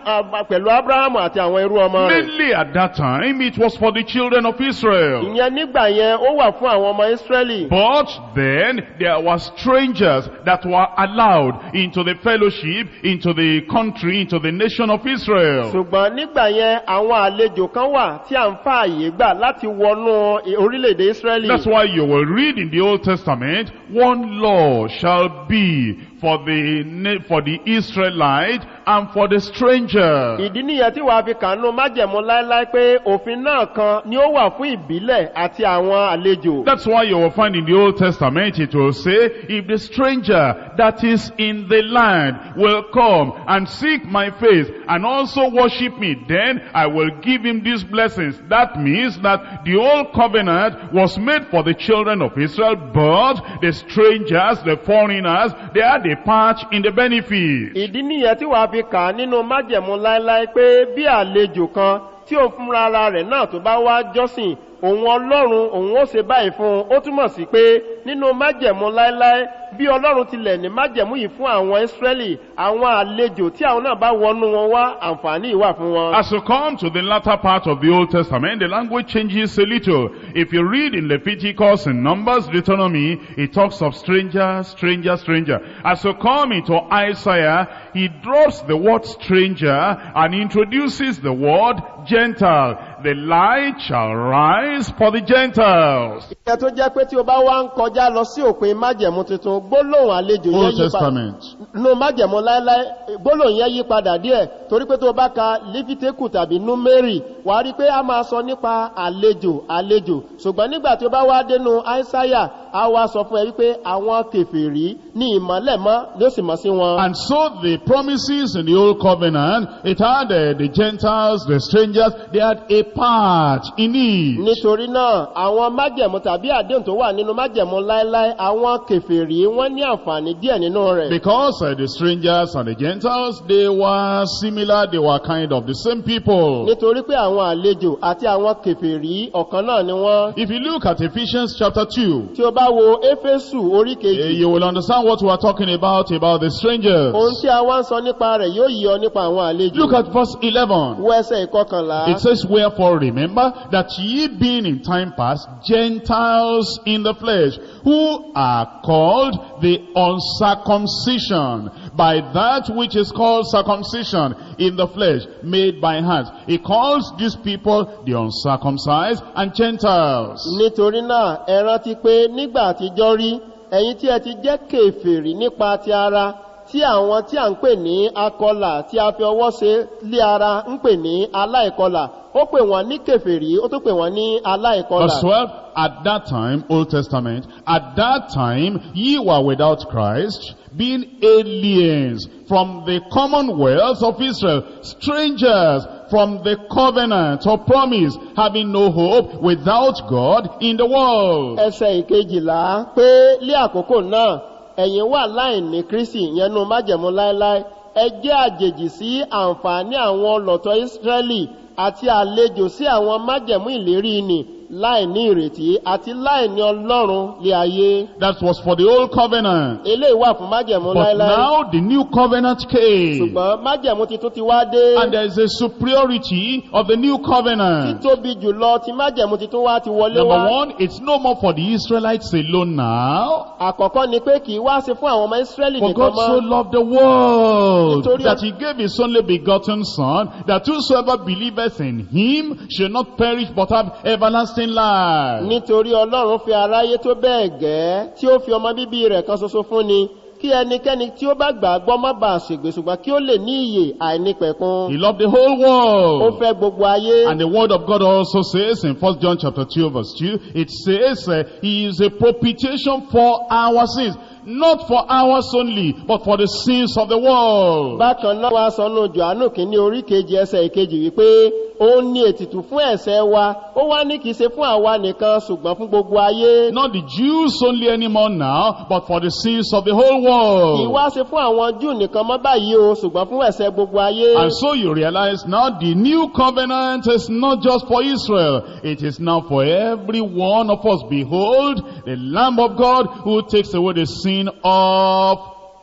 pẹ̀lú abrahamu àti àwọn irú ọmọ rẹ̀ Mainly at that time, it was for the children of Israel. ìyẹn nígbà yẹn ó wà fún àwọn ọmọ israẹli But then there were strangers that were allowed into the fellowship, into the country, into the nation of Israel. ṣùgbọ́n nígbà yẹn àwọn àlejò kan wà tí à ń fa àyè gbà láti wọnú orílẹ̀-èdè israẹli That's why you will read in the Old Testament, one law shall be for the, for the Israelite and for the stranger. ìdí nìyẹn tí wàá fi kànú májẹ̀mú láéláé pé òfin náà kan ni ó wà fún ìbílẹ̀ àti àwọn àlejò That's why you will find in the Old Testament it will say, if the stranger that is in the land will come and seek my face and also worship me, then I will give him these blessings. That means that the old covenant was made for the children of Israel, but the strangers, the foreigners, they had a part in the benefit. ìdí nìyẹn tí wàá fi kà á nínú májẹ̀mú láéláé pé bí àlejò kan tí òun fúnra ara rẹ̀ náà tó bá wá jọ́sìn òun ọlọ́run òun ó ṣe báyìí fún un. Ó túmọ̀ sí pé nínú májẹ̀mú láéláé bí ọlọ́run tilẹ̀ ní májẹ̀mú yìí fún àwọn ìsírẹ́lì àwọn àlejò tí àwọn náà bá wọnú wọn wá àǹfààní yìí wà fún wọn. As you come to the latter part of the Old Testament, the language changes a little. If you read in Leviticus and Numbers, Deuteronomy, it talks of stranger, stranger, stranger. As you come into Isaiah, he drops the word stranger and introduces the word Gentile. The light shall rise for the Gentiles. ìyẹn tó jẹ́ pé tí o bá wá ń kọjá lọ sí òpin májẹ̀mú tuntun gbólóhùn àlejò yẹn Old yí padà Testament. nínú májẹ̀mú láéláé gbólóhùn yẹn yí padà díẹ̀ torí pé tó bá ka lífítékù tàbí númérì wà rí pé a máa sọ nípa àlejò àlejò ṣùgbọ́n nígbà tí o bá wá dénú àìsáyà a wá sọ fún ẹ wípé àwọn kèfèrí ní ìmọ̀lẹ̀ mọ́ ló sì mọ̀ sí wọn. And so the promises in the old covenant, it had uh, the Gentiles, the strangers, they had a part in it. nítorí náà àwọn májẹ̀mú tàbí àdéhùn tó wà nínú májẹ̀mú láéláé àwọn kèfèrí wọ́n ní àǹfààní díẹ̀ nínú rẹ̀. Because uh, the strangers and the Gentiles, they were similar, they were kind of the same people. nítorí pé àwọn àlejò àti àwọn kèfèrí ọ̀kan náà ni wọ́n. If you look at Ephesians chapter 2, tí o bá wo éfésù orí eh, kejì you will understand what we are talking about, about the strangers. ohun tí a wá ń sọ nípa rẹ̀ yóò yí ọ nípa àwọn àlejò. Look at verse 11. wo ẹsẹ̀ ìkọkànlá. It says, Wherefore remember that ye being in time past Gentiles in the flesh, who are called the uncircumcision by that which is called circumcision in the flesh, made by hands. He calls these people the uncircumcised and Gentiles. nítorí náà ẹ rántí pé nígbà àtijọ́ rí ẹ̀yin ti jẹ́ kèfèrí nípa ti ara tí àwọn tí à ń pè ní akọlà tí a fi ọwọ́ ṣe lé ara ń pè ní aláìkọlà ó pè wọ́n ní kèfèrí ó tún pè wọ́n ní aláìkọlà. Verse 12, at that time, Old Testament, at that time ye were without Christ, being aliens from the commonwealth of Israel, strangers from the covenant of promise, having no hope without God in the world. ẹsẹ̀ ìkejìlá pé lé àkókò náà ẹ̀yin wà láì ní kristi ìyẹnu májẹ̀mú láéláé. Ẹ jẹ́ àjèjì sí àǹfààní àwọn ọlọ́tọ̀ ìsírẹ́lì àti àlejò sí àwọn májẹ̀mú ìlérí nì láì ní ìrètí àti láì ní ọlọ́run lé ayé That was for the old covenant. eléyìí wà fún májẹ̀mú But láéláé now the new covenant came. ṣùgbọ́n májẹ̀mú titun ti wá dé And there is a superiority of the new covenant. títóbi jùlọ tí májẹ̀mú titun wá ti wọlé Number wá one, it's no more for the Israelites alone now. àkọ́kọ́ ni pé kì í wá sí fún àwọn ọmọ For nìkan God so mọ́ loved the world Nítorí- that he gave his only begotten son that whosoever believeth in him shall not perish but have everlasting life. nítorí ọlọ́run fi aráyé tó bẹ́ẹ̀ gẹ́ tí ó fi ọmọ bíbí rẹ̀ kan ṣoṣo fún ni kí ẹnikẹ́ni tí ó bá gbà á gbọ́ má bàa ṣègbè ṣùgbọ́n kí ó lè ní ìyè àìnípẹ̀kun He loved the whole ó world. fẹ́ gbogbo ayé And the word of God also says in 1 John chapter 2 verse 2, it says uh, he is a propitiation for our sins. Not for ours only, but for the sins of the world. bákan náà wá sọnù johannu kìíní orí kejì ẹsẹ̀ ìkejì wípé ó ní ètìtù fún ẹ̀sẹ̀ wa ó wá ní kìí ṣe fún àwa nìkan ṣùgbọ́n fún gbogbo ayé Not the Jews only anymore now, but for the sins of the whole kì í world. wá ṣe fún àwọn júù nìkan mọ́ báyìí o ṣùgbọ́n fún ẹ̀sẹ̀ gbogbo ayé And so you realize now the new covenant is not just for Israel. It is now for every one of us. Behold, the Lamb of God who takes away the sin of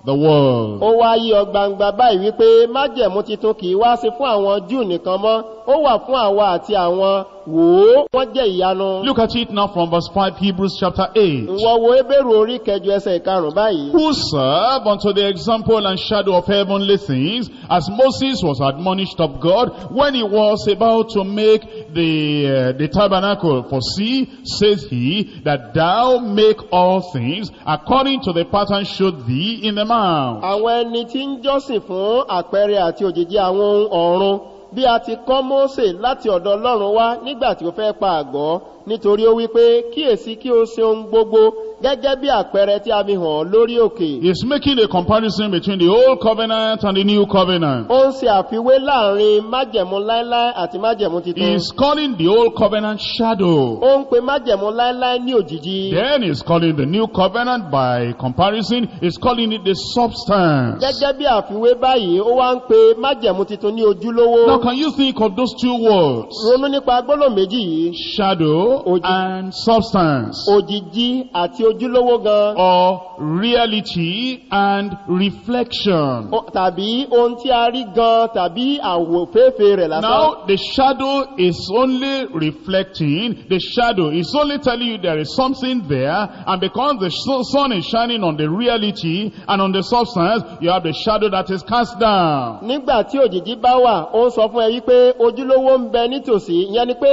the world. ó wá yí ọ báyìí wípé májẹ̀mú titun kì í wá sí fún àwọn júù nìkan mọ́ ó wà fún àwa àti àwọn wò ó wọ́n jẹ́ ìyanu Look at it now from verse 5, Hebrews chapter 8. ìwọ wo ebéèrú orí kẹjọ ẹsẹ̀ ìkarùn báyìí Who serve unto the example and shadow of heavenly things, as Moses was admonished of God when he was about to make the, uh, the tabernacle. For see, says he, that thou make all things according to the pattern showed thee in the mount. àwọn ẹni tí ń jọ́sìn fún àpẹẹrẹ àti òjìji àwọn ohun ọ̀run bí a ti kọ́ mósè láti ọ̀dọ̀ ọlọ́run wá nígbà tí ó fẹ́ pa àgọ́ nítorí ó wípé kíyèsí kí o ṣe ohun gbogbo gẹ́gẹ́ bí àpẹẹrẹ tí a fi hàn lórí òkè He's making a comparison between the old covenant and the new covenant. ó ń ṣe àfiwé láàárín májẹ̀mú láíláí àti májẹ̀mú titun He's calling the old covenant shadow. ó ń pe májẹ̀mú láíláí ní òjìji Then he's calling the new covenant by comparison, he's calling it the substance. gẹ́gẹ́ bí àfiwé báyìí ó wá ń pe májẹ̀mú titun ní ojúlówó Now can you think of those two words? ronú nípa gbólóhùn méjì yìí Shadow Oji- and substance. òjìji àti ojúlówó gan Or reality and reflection. Tàbí ohun tí a rí gan tàbí àwòféèfé rẹ̀ lásán Now the shadow is only reflecting, the shadow is only telling you there is something there and because the su- sun is shining on the reality and on the substance, you have the shadow that is cast down. nígbà tí òjìji bá wà ó ń sọ fún ẹ wípé ojúlówó ń bẹ nítòsí ìyẹn ni pé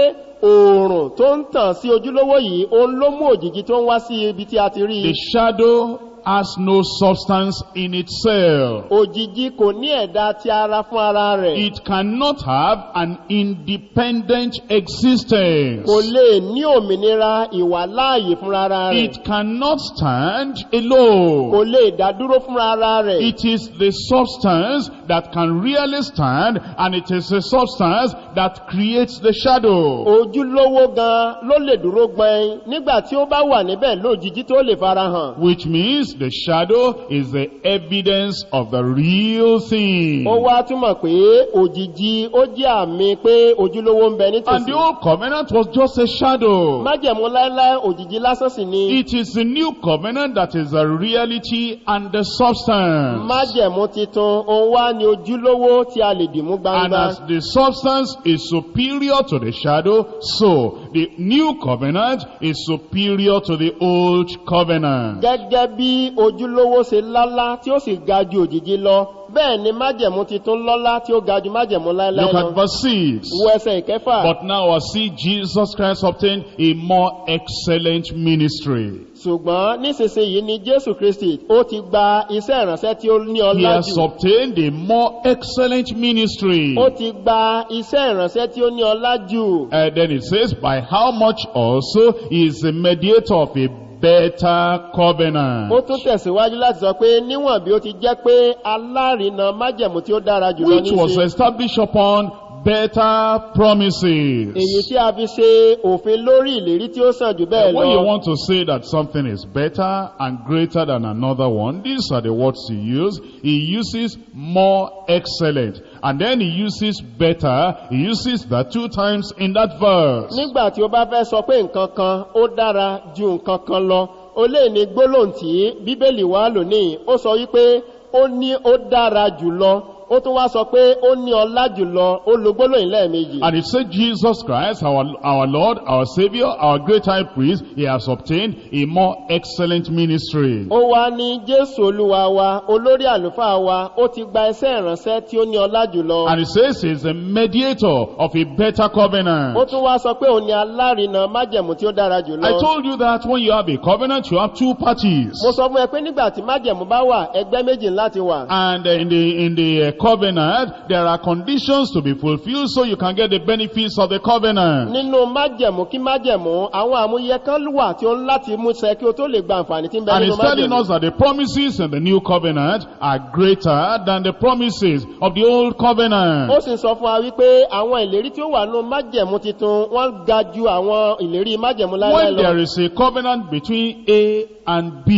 oòrùn tó ń tàn sí ojúlówó yìí òun ló mú òjìji tó ń wá sí ibi tí a ti rí. The shadow has no substance in itself. òjìji kò ní ẹ̀dá ti ara fún ara rẹ̀ It cannot have an independent existence. kò lè ní òmìnira ìwà láàyè fún ara rẹ̀ It cannot stand alone. kò lè dádúró fún ara rẹ̀ It is the substance that can really stand and it is the substance that creates the shadow. ojúlówó gan ló lè dúró gbẹ̀yìn nígbà tí ó bá wà níbẹ̀ lójijì tó lè farahàn Which means the shadow is the evidence of the real thing. ó wá túmọ̀ pé òjìji ó jẹ́ àmì pé ojúlówó ń bẹ And nítòsí the old covenant was just a shadow. májẹ̀mú láéláé òjìji lásán sì ni It is the new covenant that is the reality and the substance. májẹ̀mú titun òun wá ní ojúlówó tí a lè dìmú And gbangba as the substance is superior to the shadow, so the new covenant is superior to the old covenant. gẹ́gẹ́ bí ojúlówó ṣe lálá tí ó sì ga ju òjìji lọ bẹ́ẹ̀ ni májẹ̀mú titun lọ́lá tí ó ga ju májẹ̀mú láéláé Look lọ at verse 6. wo ẹsẹ̀ ìkẹfà But now I see Jesus Christ obtained a more excellent ministry. ṣùgbọ́n nísinsìnyí ni jésù kristi ó ti gba iṣẹ́ ìránṣẹ́ tí ó ní He ọlá has jù obtained a more excellent ministry. ó ti gba iṣẹ́ ìránṣẹ́ tí ó ní ọlá jù And then it says, by how much also he is the mediator of a better covenant. ó tún tẹ̀síwájú láti sọ pé níwọ̀n bí ó ti jẹ́ pé alárinà májẹ̀mú tí ó dára jùlọ which ní was ṣe established upon better promises. èyí tí a fi ṣe òfin lórí ìlérí tí ó sàn jù bẹ́ẹ̀ When you lọ want to say that something is better and greater than another one, these are the words he uses. He uses more excellent. And then he uses better. He uses that two times in that verse. nígbà tí ó bá fẹ́ sọ pé nǹkan kan ó dára ju nǹkan kan lọ ó lè ní gbólóhùn tí bíbélì wá lónìí ó sọ wípé ó ní ó dára jùlọ ó tún wá sọ pé ó ní ọlá jùlọ ó lo gbólóhùn lẹ́ẹ̀mejì And it said Jesus Christ, our, our Lord, our Savior, our great high priest, he has obtained a more excellent ministry. ó wá ní jésù olúwa wa olórí àlùfáà wa ó ti gba iṣẹ́ ìránṣẹ́ tí ó ní ọlá jùlọ And it says he's a mediator of a better covenant. ó tún wá sọ pé òun ni alárinà májẹ̀mú tí ó dára I jùlọ told you that when you have a covenant, you have two parties. mo sọ fún ẹ pé nígbà tí májẹ̀mú bá wà ẹgbẹ́ méjì láti wà And uh, in the in the uh, covenant, there are conditions to be fulfilled so you can get the benefits of the covenant. nínú májẹ̀mú kí májẹ̀mú àwọn àmúyẹ kan wà tí ó ń láti mú kí o tó lè gba àǹfààní tí ń bẹ And nínú it's telling májẹ̀mú us that the promises in the new covenant are greater than the promises of the old ó covenant. sì ń sọ fún wa wípé àwọn ìlérí tí ó wà nínú májẹ̀mú titun wọ́n ga ju àwọn ìlérí májẹ̀mú láyé When lọ there is a covenant between A and B,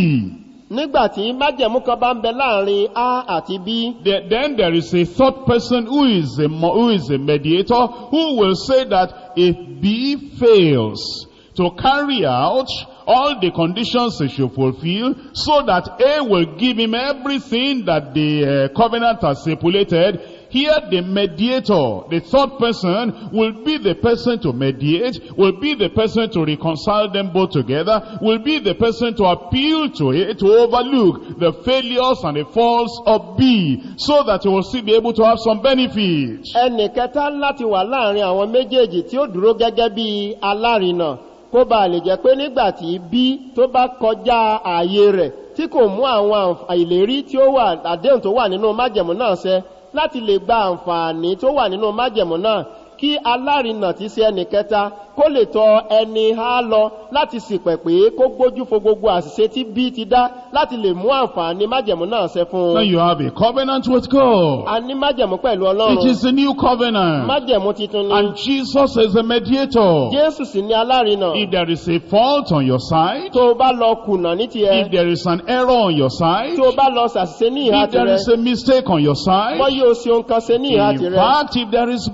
nígbà tí májẹ̀mú kan bá ń bẹ láàárín a àti b then there is a third person who is a who is a mediator who will say that if B fails to carry out all the conditions he should fulfill so that A will give him everything that the uh, covenant has stipulated. Here the mediator, the third person, will be the person to mediate, will be the person to reconcile them both together, will be the person to appeal to it, to overlook the failures and the faults of B, so that he will still be able to have some benefit. ẹnì kẹta láti wà láàárín àwọn méjèèjì tí ó dúró gẹ́gẹ́ bí alárinà kó bá lè jẹ́ pé nígbà tí bí tó bá kọjá ààyè rẹ̀ tí kò mú àwọn ìlérí tí ó wà àdéhùn tó wà nínú májẹ̀mú náà ṣẹ láti lè gba àǹfààní tó wà nínú májẹ̀mú náà kí alárinà tí ṣe ẹnì kẹta kó lè tọ ẹni á lọ láti sìpẹ̀ pé kó gbójú fo gbogbo àṣìṣe tí bí ti dá láti lè mú àǹfààní májẹ̀mú náà ṣẹ fún un. you have a covenant with God. a ní májẹ̀mú pẹ̀lú It ọlọ́run is a new covenant. májẹ̀mú titun ni And Jesus is the mediator. jésù sì ní alárinà If there is a fault on your side, tó o bá lọ kùnà ní tiẹ̀ if there is an error on your side, tí o bá lọ ṣàṣìṣe ní ìhà if there tirẹ̀ is a mistake on your side, wọ́n yóò ṣe ohun kan ṣe ní ìhà in tirẹ̀ fact, if there is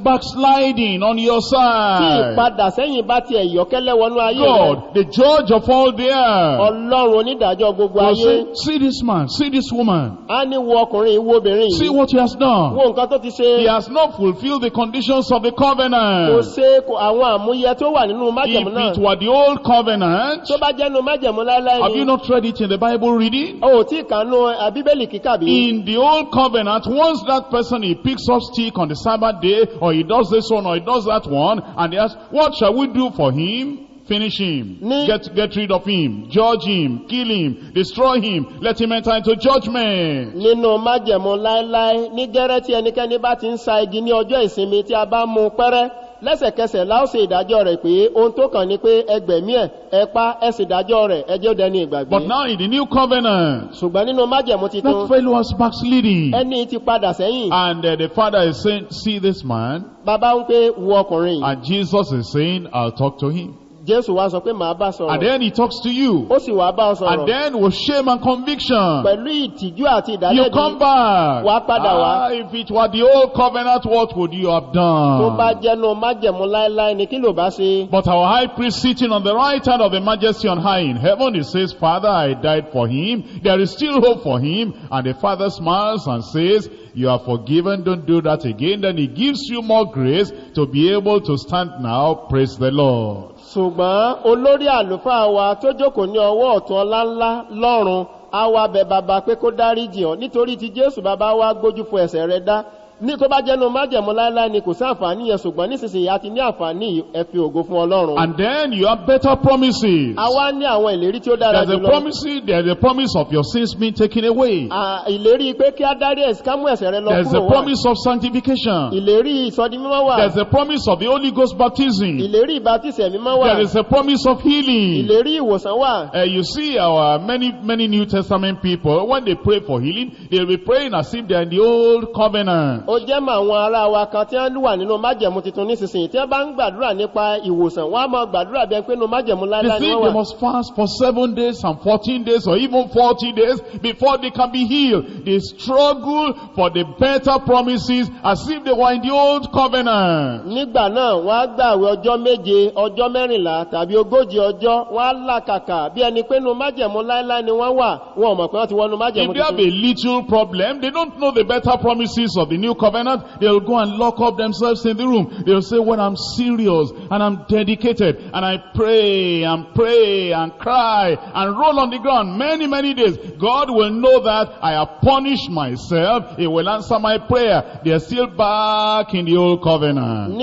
backsliding on your tí side, ìpadà sẹ́yìn bá tiẹ̀ yọ̀kẹ́lẹ́ wọnú ayé rẹ̀. God, the judge of all the earth, ọlọ́run onídàájọ́ gbogbo will ayé. say, see this man, see this woman, á ní wo ọkùnrin ìwo obìnrin. See yìí what he has done. wo nǹkan tó ti ṣe. He has not fulfilled the conditions of the kò covenant. ṣe kò- àwọn àmúyẹ tó wà nínú májẹ̀mú If náà. it were the old covenant, tó bá jẹ́nu májẹ̀mú láéláé have ni. you not read it in the Bible reading? o ò tí ì kànú àbíbélì kíkà bí? In the old covenant, once that person he picks up stick on the Sabbath day, or he does this one, or he does that one, and he asks, what shall we do for him? Finish him. Ní- Get, get rid of him. Judge him. Kill him. Destroy him. Let him enter into judgment. nínú májẹ̀mú láéláé ní gẹ́rẹ́ tí ẹnikẹ́ni bá ti ń sa igi ní ọjọ́ ìsinmi tí a bá mú un pẹ́rẹ́ lẹ́sẹ̀kẹsẹ̀ láó ṣe ìdájọ́ rẹ̀ pé ohun tó kàn ní pé ẹgbẹ̀mí ẹ̀ ẹ pa ẹ sì dájọ́ rẹ̀ ó dẹni ìgbàgbé But now in the new covenant, ṣùgbọ́n nínú májẹ̀mú that titun fellow was backsliding. ẹni tí padà sẹ́yìn And uh, the father is saying, see this man. bàbá ń pé wo ọkùnrin And Jesus is saying, I'll talk to him. Jésù wá sọ pé màá bá And then he talks to you. ó sì wá bá ọ And then with shame and conviction, pẹ̀lú ìtìjú àti you ìdálẹ́bi come back. Wá padà wá. Ah, if it were the old covenant, what would you have tó bá done? jẹ́nu májẹ̀mú láéláé ni kí ló bá ṣe But our high priest sitting on the right hand of the majesty on high in heaven, he says, Father, I died for him. There is still hope for him. And the father smiles and says, you are forgiven, don't do that again. Then he gives you more grace to be able to stand now. Praise the Lord. Ṣùgbọ́n olórí àlùfáà wa tó jókòó ní ọwọ́ ọ̀tún ọlá ńlá lọ́run á wá bẹ bàbá pé kó dáríjì ọ́. Nítorí ti jésù bàbá wa gbójú fo ẹ̀sẹ̀ rẹ dá ní tó bá jẹ́nu májẹ̀mú láéláé ni kò sí àǹfààní yẹn ṣùgbọ́n nísinsìnyí a ti ní àǹfààní ẹ fi ògo fún ọlọ́run And then you have better promises. a wá ní àwọn ìlérí tí ó dára There's a jùlọ promise, there's a promise of your sins being taken away. Ìlérí pé kí á dárí ẹ̀sìn ká mú rẹ lọ There's kúrò a wá promise of sanctification. ìlérí ìsọdi mímọ́ wà There's a promise of the Holy Ghost baptism. ìlérí ìbátísẹ̀ mímọ́ wà There is a promise of healing. ìlérí ìwòsàn wà Uh, you see our many, many New Testament people, when they pray for healing, they'll be praying as if they're in the old covenant. Ó jẹ́ mọ́ àwọn ará wa kan tí wọ́n wà nínú májẹ̀mú tuntun nísinsìnyí tí wọ́n bá ń gbàdúrà nípa ìwòsàn wọ́n á máa gbàdúrà bí ẹni pé nínú májẹ̀mú They láíláí ni wọ́n they wà. must fast for seven days and 14 days or even 40 days before they can be healed. They struggle for the better promises as if they were in the old covenant. nígbà náà wọ́n á gbàwé ọjọ́ méje ọjọ́ mẹ́rìnlá tàbí ogójì ọjọ́ wọ́n á làkàkà bí ẹni pé nínú májẹ̀mú láíláí ni wọ́n wà wọn ò mọ̀ pé wọ́n ti wọnú májẹ̀mú If they have a little problem, they don't know the better promises of the new covenant, they'll go and lock up themselves in the room. They'll say, when I'm serious and I'm dedicated and I pray and pray and cry and roll on the ground many, many days, God will know that I have punished myself. He will answer my prayer. They're still back in the old covenant.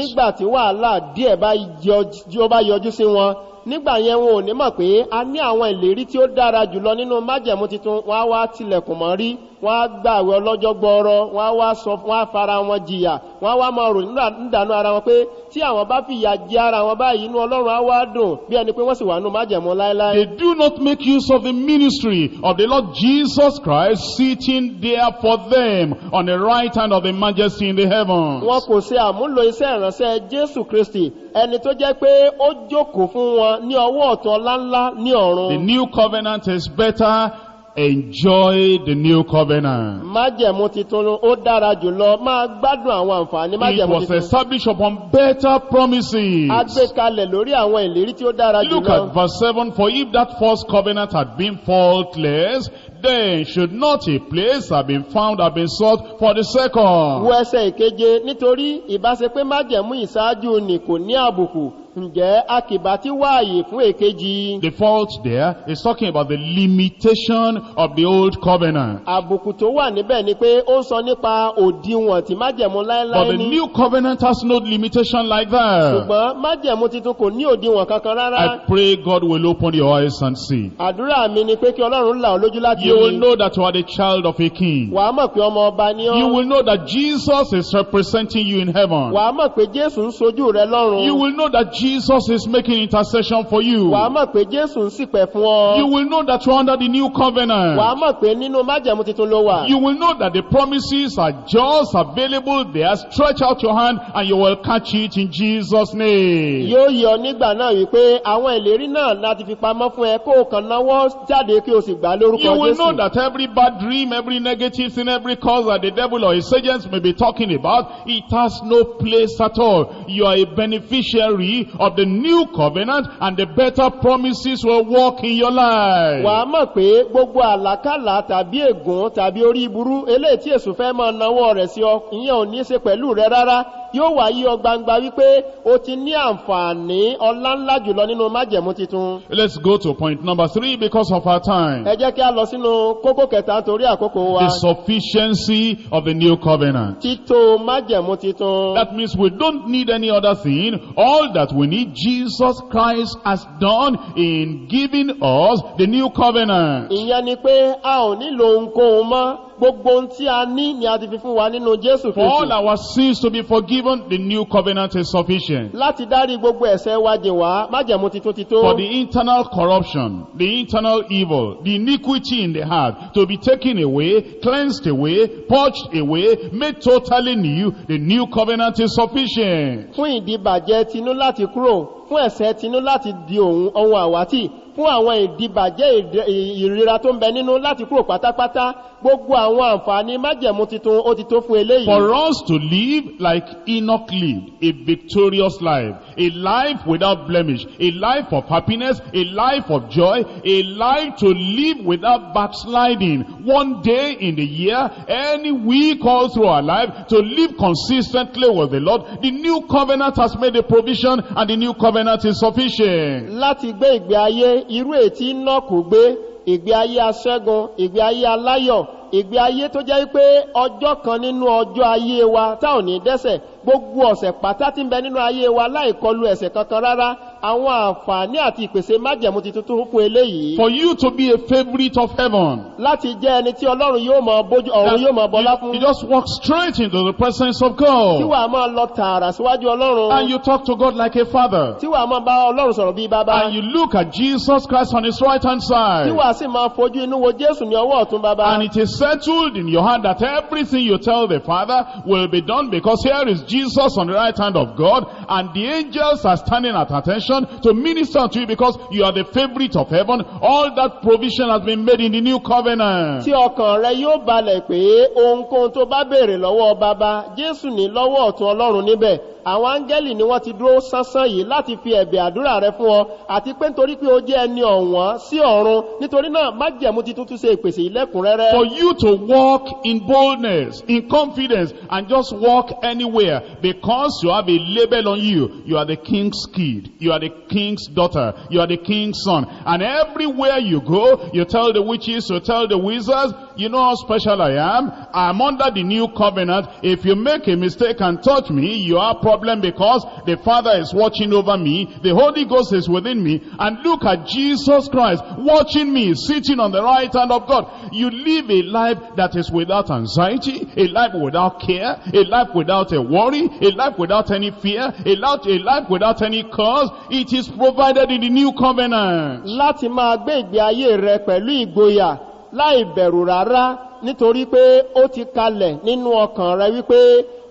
nígbà yẹn wọn ò ní mọ̀ pé a ní àwọn ìlérí tí ó dára jùlọ nínú májẹ̀mú wá tilẹ̀kùn mọ́ rí wọn á gbàwé ọlọ́jọ́ gbọ́ọ́rọ́ wọn á wá sọ wọn á fara wọn jìyà wọn á wá máa rò nídàánú ara wọn pé tí àwọn bá fìyà jẹ ara wọn báyìí inú ọlọ́run á wá dùn bí ẹni pé wọ́n sì wà nínú májẹ̀mú láéláé. They do not make use of the ministry of the Lord Jesus Christ sitting there for them on the right hand of the majesty in the heavens. wọn kò ṣe àmúlò iṣẹ́ ìránṣẹ́ jésù kristi ẹni tó jẹ́ pé ó jókòó fún wọn ní ọwọ́ ọ̀tún ọlá ńlá ní The ọ̀run. new covenant is better enjoy the new covenant. májẹ̀mú titun ó dára jùlọ máa gbádùn àwọn àǹfààní It májẹ̀mú was titun established upon better promises. a gbé kalẹ̀ lórí àwọn ìlérí tí ó dára Look jùlọ at verse 7. For if that first covenant had been faultless, then should not a place have been found, have been sought for the second. wo ẹsẹ̀ ìkeje nítorí ìbáṣepé májẹ̀mú ìṣáájú ni kò ní àbùkù ǹjẹ́ a kì bá ti wáàyè fún èkejì The fault there is talking about the limitation of the old covenant. àbùkù tó wà níbẹ̀ ni pé ó ń sọ nípa òdiwọ̀n tí májẹ̀mú But láéláé the ní new covenant has no limitation like that. ṣùgbọ́n májẹ̀mú titun kò ní òdiwọ̀n kankan rárá I pray God will open your eyes and see. àdúrà mi ni pé kí ọlọ́run là ọ́ lójú láti You will rí know that you are the child of a king. wàá mọ̀ pé ọmọ ọba ni You ọ́ will know that Jesus is representing you in heaven. wàá mọ̀ pé jésù ń sojú rẹ lọ́run You will know that Jesus is making intercession for you. wàá mọ̀ pé jésù ń ṣìpẹ̀ fún ọ You will know that you're under the new wàá covenant. mọ̀ pé nínú májẹ̀mú titun ló wà You will know that the promises are just available there. Stretch out your hand and you will catch it in Jesus' name. yóò yọ nígbà náà wípé àwọn ìlérí náà láti fi pamọ́ fún ẹ kó o kàn náwó jáde kí o sì gbà lórúkọ You will know jésù that every bad dream, every negative thing, every cause that the devil or his agents may be talking about, it has no place at all. You are a beneficiary of the new covenant and the better promises will work in your life. wàá mọ̀ pé gbogbo àlákàlà tàbí ègún tàbí orí burú eléyìí tí èsù fẹ́ máa náwó rẹ̀ sí ọ ìyẹn ò ní í ṣe pẹ̀lú rẹ rárá yóò wá yí ọ gbangba wípé o ti ní àǹfààní ọlá ńlá jùlọ nínú májẹ̀mú titun Let's go to point number three because of our time. ẹ jẹ́ kí a lọ sínú kókó kẹta nítorí àkókò wa The sufficiency of the new covenant. títò májẹ̀mú titun That means we don't need any other thing. All that we need, Jesus Christ has done in giving us the new covenant. ìyẹn ni pé a ò nílò ohunkóhun mọ́ gbogbo ohun tí a ní ni a ti fi fún wa nínú jésù For all kristu our sins to be forgiven, the new covenant is sufficient. láti dárí gbogbo ẹ̀sẹ̀ wa jìn wá májẹ̀mú titun ti tó For the internal corruption, the internal evil, the iniquity in the heart to be taken away, cleansed away, purged away, made totally new, the new covenant is sufficient. fún ìdíbàjẹ́ tinú láti kúrò fún ẹ̀sẹ̀ tinú láti di ohun àwátì fún àwọn ìdíbàjẹ́ ìdẹ- ì- ìrira tó ń bẹ nínú láti kúrò pátápátá gbogbo àwọn àǹfààní májẹ̀mú titun ó ti tó fún eléyìí For us to live like Enoch lived, a victorious life, a life without blemish, a life of happiness, a life of joy, a life to live without backsliding, one day in the year, any week all through our life, to live consistently with the Lord. The new covenant has made a provision and the new covenant is sufficient. láti gbé ìgbé ayé irú ètí náà kò gbé ìgbé ayé aṣẹ́gun ìgbé ayé aláyọ̀ ìgbé ayé tó jẹ́ pé ọjọ́ kan nínú ọjọ́ ayé wa tá ò ní dẹ́sẹ̀ gbogbo ọ̀sẹ̀ pátá tí ń bẹ nínú ayé wa láì kọlu ẹ̀sẹ̀ kankan rárá àwọn àǹfààní àti ìpèsè májẹ̀mú ti tuntun fún eléyìí For you to be a favorite of heaven, láti jẹ́ ẹni tí ọlọ́run yóò mọ bójú ọ̀run yóò mọ bọlá fún you just walk straight into the presence of tí God. wàá máa lọ tààrà síwájú ọlọ́run And you talk to God like a father. tí wàá máa bá ọlọ́run sọ̀rọ̀ bíi bàbá And you look at Jesus Christ on his right hand tí side. wàá sì máa fojú inú wo jésù ní ọwọ́ ọ̀tún bàbá And it is settled in your heart that everything you tell the Father will be done because here is Jesus on the right hand of God and the angels are standing at attention to minister to you because you are the favorite of heaven. All that provision has been made in the new covenant. tí ọkàn rẹ yóò balẹ̀ pé ohunkóhun tó bá béèrè lọ́wọ́ bàbá jésù ní lọ́wọ́ ọ̀tún ọlọ́run níbẹ̀ àwọn áńgẹ́lì ni wọ́n ti dúró sánsán yìí láti fi ẹ̀bẹ̀ àdúrà rẹ fún ọ àti pé nítorí pé o jẹ́ ẹni ọ̀wọ́n sí ọ̀run nítorí náà májẹ̀mú ti tuntun ṣe ìpèsè ìlẹ́kùnrẹ́rẹ́ For you to walk in boldness, in confidence, and just walk anywhere because you have a label on you. You are the king's kid. You are the king's daughter. You are the king's son. And everywhere you go, you tell the witches, you tell the wizards, you know how special I am. I'm under the new covenant. If you make a mistake and touch me, you are problem because the Father is watching over me. The Holy Ghost is within me. And look at Jesus Christ watching me, sitting on the right hand of God. You live a life that is without anxiety, a life without care, a life without a worry, a life without any fear, a life, a life without any cause. It is provided in the new covenant. láì bẹ̀rù rárá nítorí pé ó ti kalẹ̀ nínú ọkàn rẹ wípé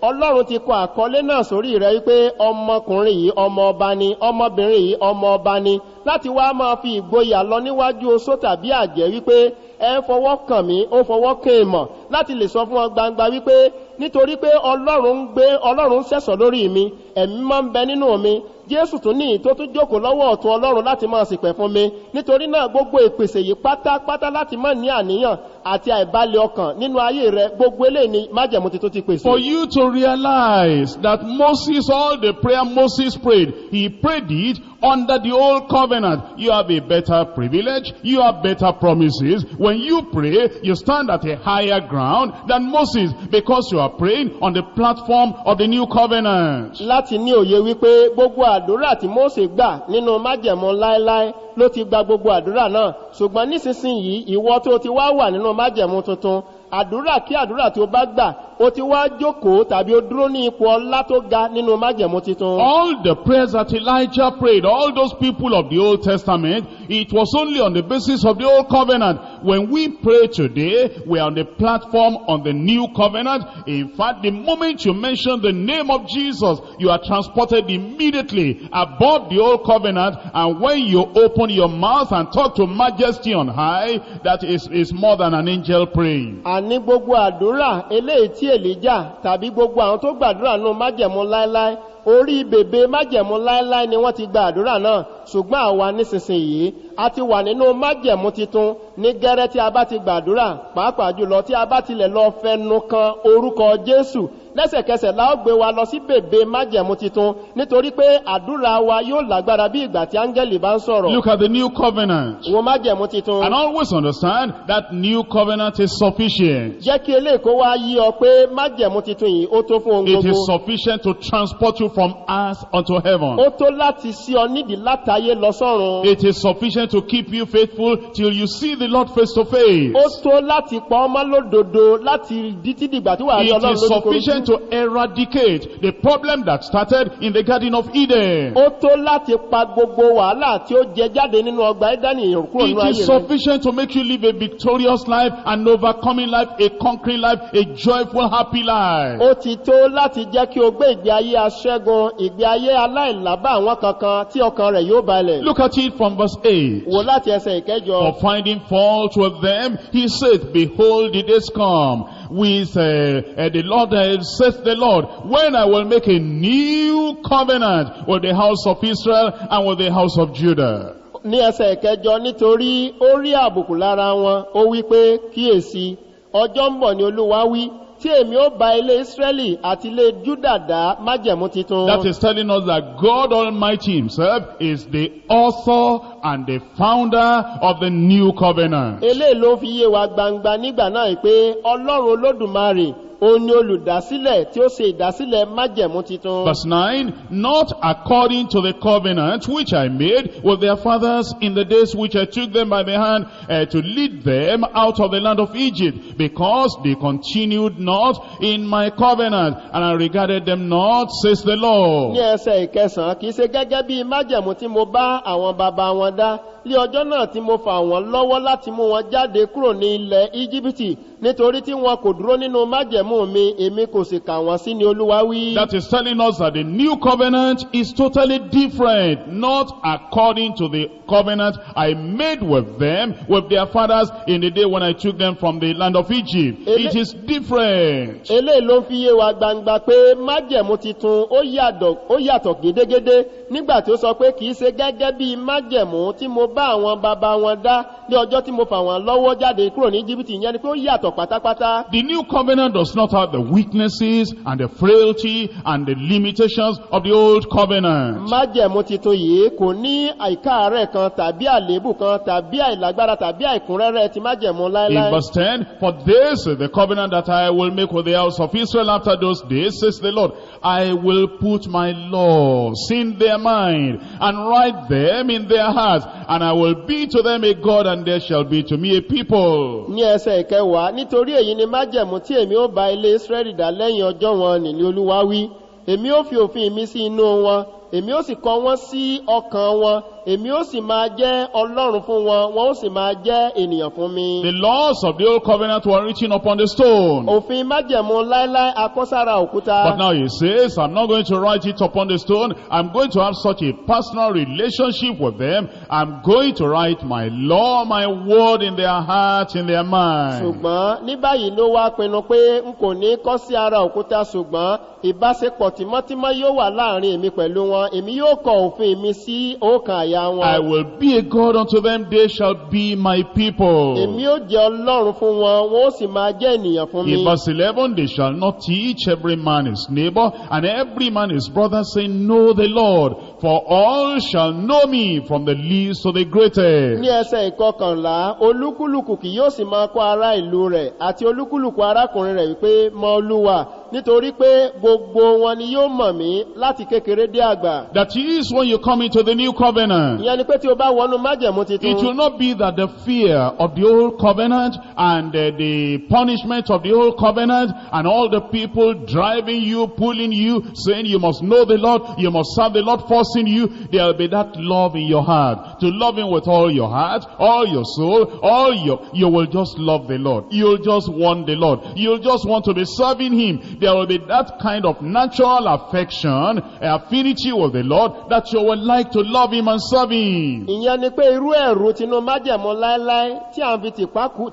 ọlọ́run ti kọ àkọlé náà sórí rẹ wípé ọmọkùnrin yìí ọmọ ọba ni ọmọbìnrin yìí ọmọ ọba ni. Láti wá máa fi ìgboyà lọ níwájú oṣó tàbí àjẹ́ wípé ẹ ń fọwọ́ kàn mí ó fọwọ́ kàn èèmọ̀ láti lè sọ fún wọn gbangba wípé nítorí pé ọlọ́run ń gbé ọlọ́run ń sẹ̀sọ̀ lórí mi ẹ̀mí máa ń bẹ nínú mi jésù tún ní tó tún jókòó lọ́wọ́ ọ̀tún ọlọ́run láti máa sìpẹ̀ fún mi nítorí náà gbogbo ìpèsè yìí pátápátá láti má ní àníyàn àti àìbalẹ̀ ọkàn nínú ayé rẹ gbogbo eléyìí ni májẹ̀mú tuntun ti pèsè. For you to realize that Moses, all the prayer Moses prayed, he prayed it under the old covenant. You have a better privilege, you have better promises. When you pray, you stand at a higher ground than Moses because you are praying on the platform of the new covenant. láti ní òye wípé gbogbo àdúrà tí mose gbà nínú májẹ̀mú láéláé ló ti gba gbogbo àdúrà náà ṣùgbọ́n nísinsìnyí ìwọ tó ti wá wà nínú májẹ̀mú tuntun àdúrà kí àdúrà tí ó bá gbà ó ti wá jókòó tàbí ó dúró ní ipò ọlá tó ga nínú májẹ̀mú tuntun. All the prayers that Elijah prayed, all those people of the Old Testament, it was only on the basis of the Old Covenant. When we pray today, we are on the platform on the New Covenant. In fact, the moment you mention the name of Jesus, you are transported immediately above the Old Covenant. And when you open your mouth and talk to majesty on high, that is, is more than an angel praying. àní gbogbo àdúrà eléyìí tí èlíjà tàbí gbogbo àwọn tó gbàdúrà nù májẹ̀mú láéláé orí bèbè májẹ̀mú láéláé ni wọ́n ti gba àdúrà náà. Ṣùgbọ́n àwa nísinsìnyí a ti wà nínú májẹ̀mú titun ní gẹ́rẹ́ tí a bá ti gbàdúrà pàápàá jùlọ tí a bá tilẹ̀ lọ fẹnu kan orúkọ jésù. Lẹ́sẹ̀kẹsẹ̀ la ó gbé wa lọ sí bèbè májẹ̀mú titun nítorí pé àdúrà wa yóò lágbára bí ìgbà tí áńgẹ́lì bá ń sọ̀rọ̀. Look at the New Covenant. wo májẹ̀mú titun. And always understand that New Covenant is sufficient. jẹ́ kí eléyìí kó wá yí ọ pé májẹ̀mú titun yìí ó tó fún ohun It gbogbo. is sufficient to transport you from earth unto heaven. ó tó láti sí ọ nídìí látayé lọ sọ́run It is sufficient to keep you faithful till you see the Lord face to face. ó tó láti pọ́ ọmọ lódodo láti dítí dìgbà tí wàá rí It ọlọ́run is sufficient to eradicate the problem that started in the Garden of Eden. ó tó láti pa gbogbo wàhálà tí ó jẹ jáde nínú ọgbà ẹdánì kúrò It nínú ayé is rẹ sufficient to make you live a victorious life, an overcoming life, a conquering life, a joyful, happy life. ó ti tó láti jẹ́ kí o gbé ìgbé ayé aṣẹ́gun ìgbé ayé aláìlábà àwọn kankan tí ọkàn rẹ̀ yóò balẹ̀ Look at it from verse 8. wò láti ẹsẹ̀ ìkẹjọ For finding fault with them, he said, Behold, the days come with uh, uh, the Lord, uh, says the Lord, when I will make a new covenant with the house of Israel and with the house of Judah. ní ẹsẹ̀ ìkẹjọ nítorí ó rí àbùkù lára wọn ó wí pé kíyèsí ọjọ́ ń bọ̀ ní olúwa wí tí èmi ó ba ilé ísírẹ́lì àti ilé júdà dá májẹ̀mú titun. That is telling us that God Almighty himself is the author and the founder of the new covenant. eléyìí ló fi yé wa gbangba nígbà náà pé ọlọ́run olódùmarè òun ni olùdásílẹ̀ tí ó ṣe ìdásílẹ̀ májẹ̀mú titun Verse 9, not according to the covenant which I made with their fathers in the days which I took them by the hand uh, to lead them out of the land of Egypt, because they continued not in my covenant, and I regarded them not, says the ní Lord. ẹsẹ̀ ìkẹsàn-án kìí ṣe gẹ́gẹ́ bí májẹ̀mú tí mo bá àwọn bàbá wọn dá lé ọjọ́ náà tí mo fà wọ́n lọ́wọ́ láti mú wọn jáde kúrò ní ilẹ̀ íjíbítì nítorí tí wọn kò dúró nínú májẹ̀mú mi èmi kò sì kà wọ́n sí ni olúwa wí. That is telling us that the new covenant is totally different, not according to the covenant I made with them, with their fathers in the day when I took them from the land of Egypt. It is different. eléyìí ló ń fi yé wa gbangba pé májẹ̀mú titun ó yàtọ̀ gédégédé nígbà tí ó sọ pé kìí ṣe gẹ́gẹ́ bí májẹ̀mú tí mo bá àwọn bàbá wọn dá ní ọjọ́ tí mo fà wọ́n lọ́wọ́ jáde kúrò ní íjíbítì ìyẹn ni pé ó yàtọ̀ pátápátá. The new covenant does not have the weaknesses and the frailty and the limitations of the old covenant. májẹ̀mú titun yìí kò ní àìkáàárẹ̀ kan tàbí àléébù kan tàbí àìlágbára tàbí àìkúnrẹ́rẹ́ ti májẹ̀mú In láéláé. verse 10, for this is the covenant that I will make with the house of Israel after those days, says the Lord. I will put my laws in their mind and write them in their hearts, and I will be to them a God, and they shall be to me a people. ní ẹsẹ̀ ìkẹwàá nítorí èyí ni májẹ̀mú tí èmi ó bá ilé israẹli dá lẹ́yìn ọjọ́ wọn nílé olúwa wí èmi ó fi òfin mi sí inú wọn èmi ó sì kọ wọ́n sí ọkàn wọn èmi ó sì máa jẹ́ ọlọ́run fún wọn wọn ó sì máa jẹ́ ènìyàn fún mi. The laws of the old covenant were written upon the stone. òfin májẹ̀mú láéláé akọ́sára òkúta. But now he says, I'm not going to write it upon the stone. I'm going to have such a personal relationship with them. I'm going to write my law, my word in their heart, in their mind. ṣùgbọ́n ní báyìí ló wá pinnu pé n kò ní kọ́ sí ara òkúta ṣùgbọ́n ìbáṣepọ̀ tímọ́tímọ́ yóò wà láàárín èmi pẹ̀lú wọn èmi yóò kọ òfin mi sí ọkàn àyà I will be a God unto them. They shall be my people. èmi ó jẹ́ ọlọ́run fún wọn wọn ó sì máa jẹ́ ènìyàn fún mi. In verse 11, they shall not teach every man his neighbor and every man his brother, saying, Know the Lord, for all shall know me from the least to the greatest. ní ẹsẹ̀ ìkọkànlá olúkúlùkù kì yóò sì máa kọ́ ará ìlú rẹ̀ àti olúkúlùkù arákùnrin rẹ̀ wípé mọ olúwa nítorí pé gbogbo wọn ni yóò mọ̀ mí láti kékeré dé àgbà. That is when you come into the new covenant. ìyẹn ni pé tí o bá wọnú májẹ̀mú It will not be that the fear of the old covenant and uh, the punishment of the old covenant and all the people driving you, pulling you, saying you must know the Lord, you must serve the Lord, forcing you. There will be that love in your heart. To love Him with all your heart, all your soul, all your, you will just love the Lord. You'll just want the Lord. You'll just want to be serving Him. There will be that kind of natural affection, affinity with the Lord that you would like to love Him and serve Him. ìyẹn ni pé irú ẹ̀rù tinú májẹ̀mú láéláé tí à ń fi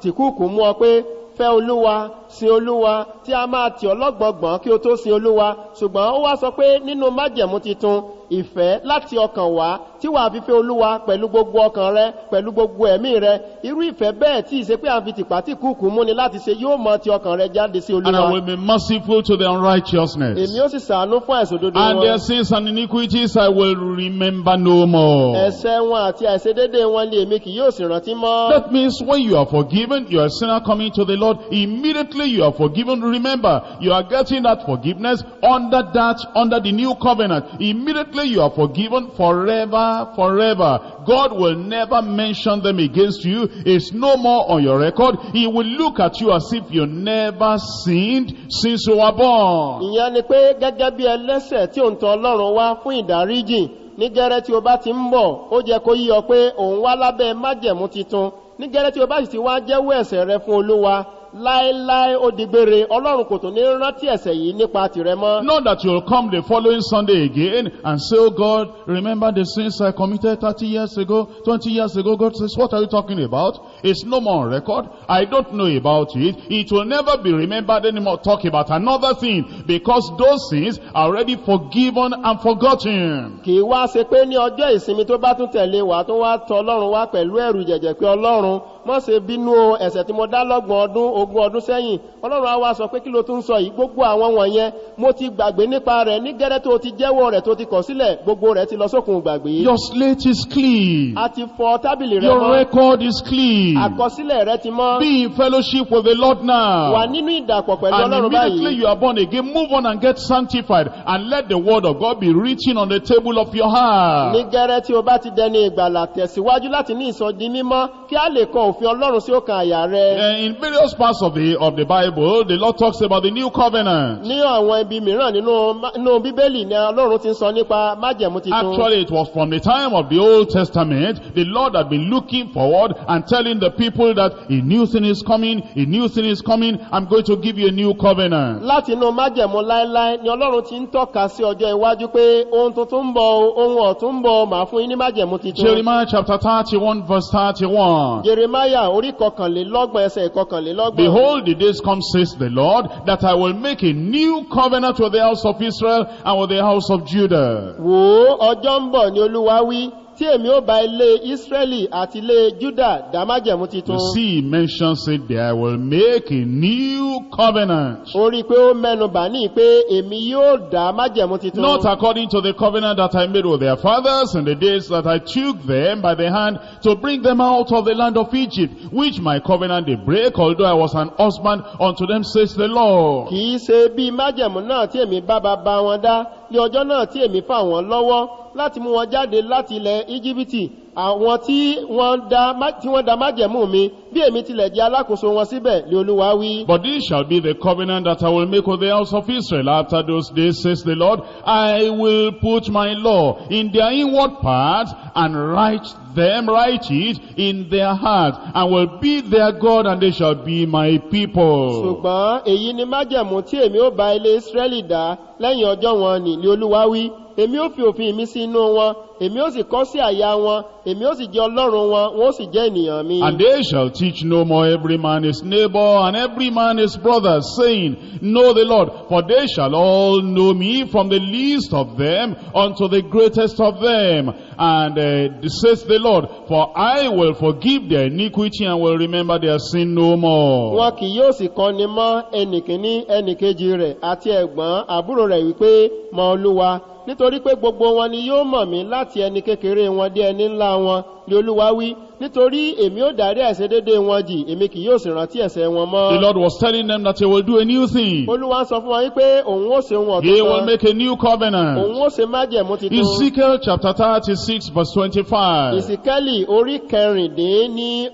tìkúùkù mú ọ pé fẹ́ olúwa sin olúwa tí a máa tì ọlọ́gbọ̀ngbọ̀n kí o tó sin olúwa ṣùgbọ́n ó wá sọ pé nínú májẹ̀mú titun ìfẹ́ láti ọkàn wá tí wàá fi fẹ́ olúwa pẹ̀lú gbogbo ọkàn rẹ pẹ̀lú gbogbo ẹ̀mí rẹ irú ìfẹ́ bẹ́ẹ̀ tí ìṣe pé à ń fi tìpá tìkúùkù mú ni láti ṣe yóò mọ ti ọkàn rẹ jáde sí And I olúwa will be merciful to the unrighteousness. èmi ó sì sàánú fún ẹ̀sùn dodo And their wọn sins and iniquities I will remember no more. ẹ̀ṣẹ̀ wọn àti àìṣedédé wọn ni èmi kì yóò sì rántí mọ́. That means when you are forgiven, you are a sinner coming to the Lord, immediately you are forgiven. Remember, you are getting that forgiveness under that, under the new covenant. Immediately you are forgiven forever, forever. God will never mention them against you. It's no more on your record. He will look at you as if you never sinned since you were born. ìyẹn pé gẹ́gẹ́ bí ẹlẹ́sẹ̀ tí ò ń tan ọlọ́run wá fún ìdáríjì ní gẹ́rẹ́ tí o bá ti ń bọ̀ ó jẹ́ kó yí pé òun wá lábẹ́ májẹ̀mú titun ní gẹ́rẹ́ tí o bá sì ti wá jẹ́wọ́ ẹ̀sẹ̀ rẹ fún olúwa láéláé ó ọlọ́run kò tó ní rántí ẹ̀sẹ̀ yìí nípa tìrẹ mọ́. Not that you'll come the following Sunday again and say, Oh God, remember the sins I committed 30 years ago, 20 years ago. God says, what are you talking about? It's no more on record. I don't know about it. It will never be remembered anymore. Talk about another thing because those sins are already forgiven and forgotten. kì í wá ṣe pé ní ọjọ́ ìsinmi tó bá tún tẹ̀lé wà tó wá tọ ọlọ́run wá pẹ̀lú ẹ̀rù jẹ̀jẹ̀ pé ọlọ́run ṣe bínú o tí mo dá lọ́gbọ̀n ọdún ogún ọdún sẹ́yìn ọlọ́run wá sọ pé kí ló tún sọ yìí gbogbo àwọn wọ̀nyẹn mo ti gbàgbé nípa rẹ̀ ní gẹ́rẹ́ tó ti jẹ́wọ́ rẹ̀ tó ti kọ̀ sílẹ̀ gbogbo rẹ̀ ti lọ sókun gbàgbé Your slate is clean. a ti fọ tábìlì rẹ Your mọ́ record is clean. àkọsílẹ̀ rẹ ti mọ́ Be in fellowship with the Lord wà now. nínú ìdàpọ̀ pẹ̀lú And ọlọ́run immediately báyìí you are born again, move on and get sanctified and let the word of God be written on the table of your heart. ní gẹ́rẹ́ tí o bá ti dẹni ìgbàlà tẹ̀síwájú láti ní ìsọdi mímọ́ kí a lè kọ òfin ọlọ́run sí òkan àyà rẹ in various parts of the of the Bible, the Lord talks about the new covenant. ní àwọn ibi mìíràn nínú nínú bíbélì ni ọlọ́run ti ń sọ nípa májẹ̀mú titun Actually, it was from the time of the Old Testament, the Lord had been looking forward and telling the people that a new thing is coming, a new thing is coming, I'm going to give you a new covenant. láti inú májẹ̀mú láéláé ni ọlọ́run ti ń tọ́ka sí ọjọ́ iwájú pé ohun tuntun ń bọ̀ ohun ọ̀tún ń bọ̀ màá fún yín ní májẹ̀mú titun Jeremiah chapter 31 verse 31. Jeremaya orí kọkànlélọ́gbọ̀n ẹsẹ̀ ìkọkànlélọ́gbọ̀n Behold, the days come, says the Lord, that I will make a new covenant with the house of Israel and with the house of Judah. wò ó ọjọ́ ń bọ̀ ni olúwa wí tí èmi ó bá ilé ísírẹ́lì àti ilé júdà dá májẹ̀mú titun You see, he mentions it there. I will make a new covenant. ó rí i pé ó mẹ́nu bà ní pé èmi yóò dá májẹ̀mú titun Not according to the covenant that I made with their fathers in the days that I took them by the hand to bring them out of the land of Egypt, which my covenant they break, although I was an husband unto them, says the Lord. kì í ṣe bí májẹ̀mú náà tí èmi bá bàbá wọn dá ní ọjọ́ náà tí èmi fà wọ́n lọ́wọ́ láti mú wọn jáde láti ilẹ̀ íjíbítì àwọn tí wọ́n dá májẹ̀mú mi bí èmi tilẹ̀ jẹ́ alákòóso wọn síbẹ̀ lé olúwa wí. But this shall be the covenant that I will make with the house of Israel after those days, says the Lord. I will put my law in their inward parts and write them, write it in their hearts, and will be their God, and they shall be my people. ṣùgbọ́n èyí ni májẹ̀mú tí èmi ó bá ilé ísírẹ́lì dá lẹ́yìn ọjọ́ wọn nì lé olúwa wí èmi ó fi òfin mi sí inú wọn èmi ó sì kọ́ sí àyà wọn èmi ó sì jẹ́ ọlọ́run wọn wọn ó sì jẹ́ ènìyàn mi. And they shall teach no more every man his neighbor and every man his brother, saying, Know the Lord, for they shall all know me from the least of them unto the greatest of them. And uh, says the Lord, for I will forgive their iniquity and will remember their sin no more. wọn kì yóò sì kọ́ni mọ́ ẹnìkíní ẹnìkejì rẹ̀ àti ẹ̀gbọ́n àbúrò rẹ̀ wípé mọ olúwa nítorí pé gbogbo wọn ni yóò mọ̀ mí láti ẹni kékeré wọn dé ẹni ńlá wọn ni olúwa wí nítorí èmi ó dárí ẹ̀ṣẹ̀ dédé wọn jì èmi kì yóò sì rántí ẹ̀ṣẹ̀ wọn The mọ́. Lord was telling them that he will do a new thing. olúwa sọ fún wọn wípé òun ó ṣe ohun He will make a new covenant. òun ó ṣe májẹ̀mú titun. Ezekiel chapter 36 verse 25. ìsìkẹ́lì orí kẹrìndínní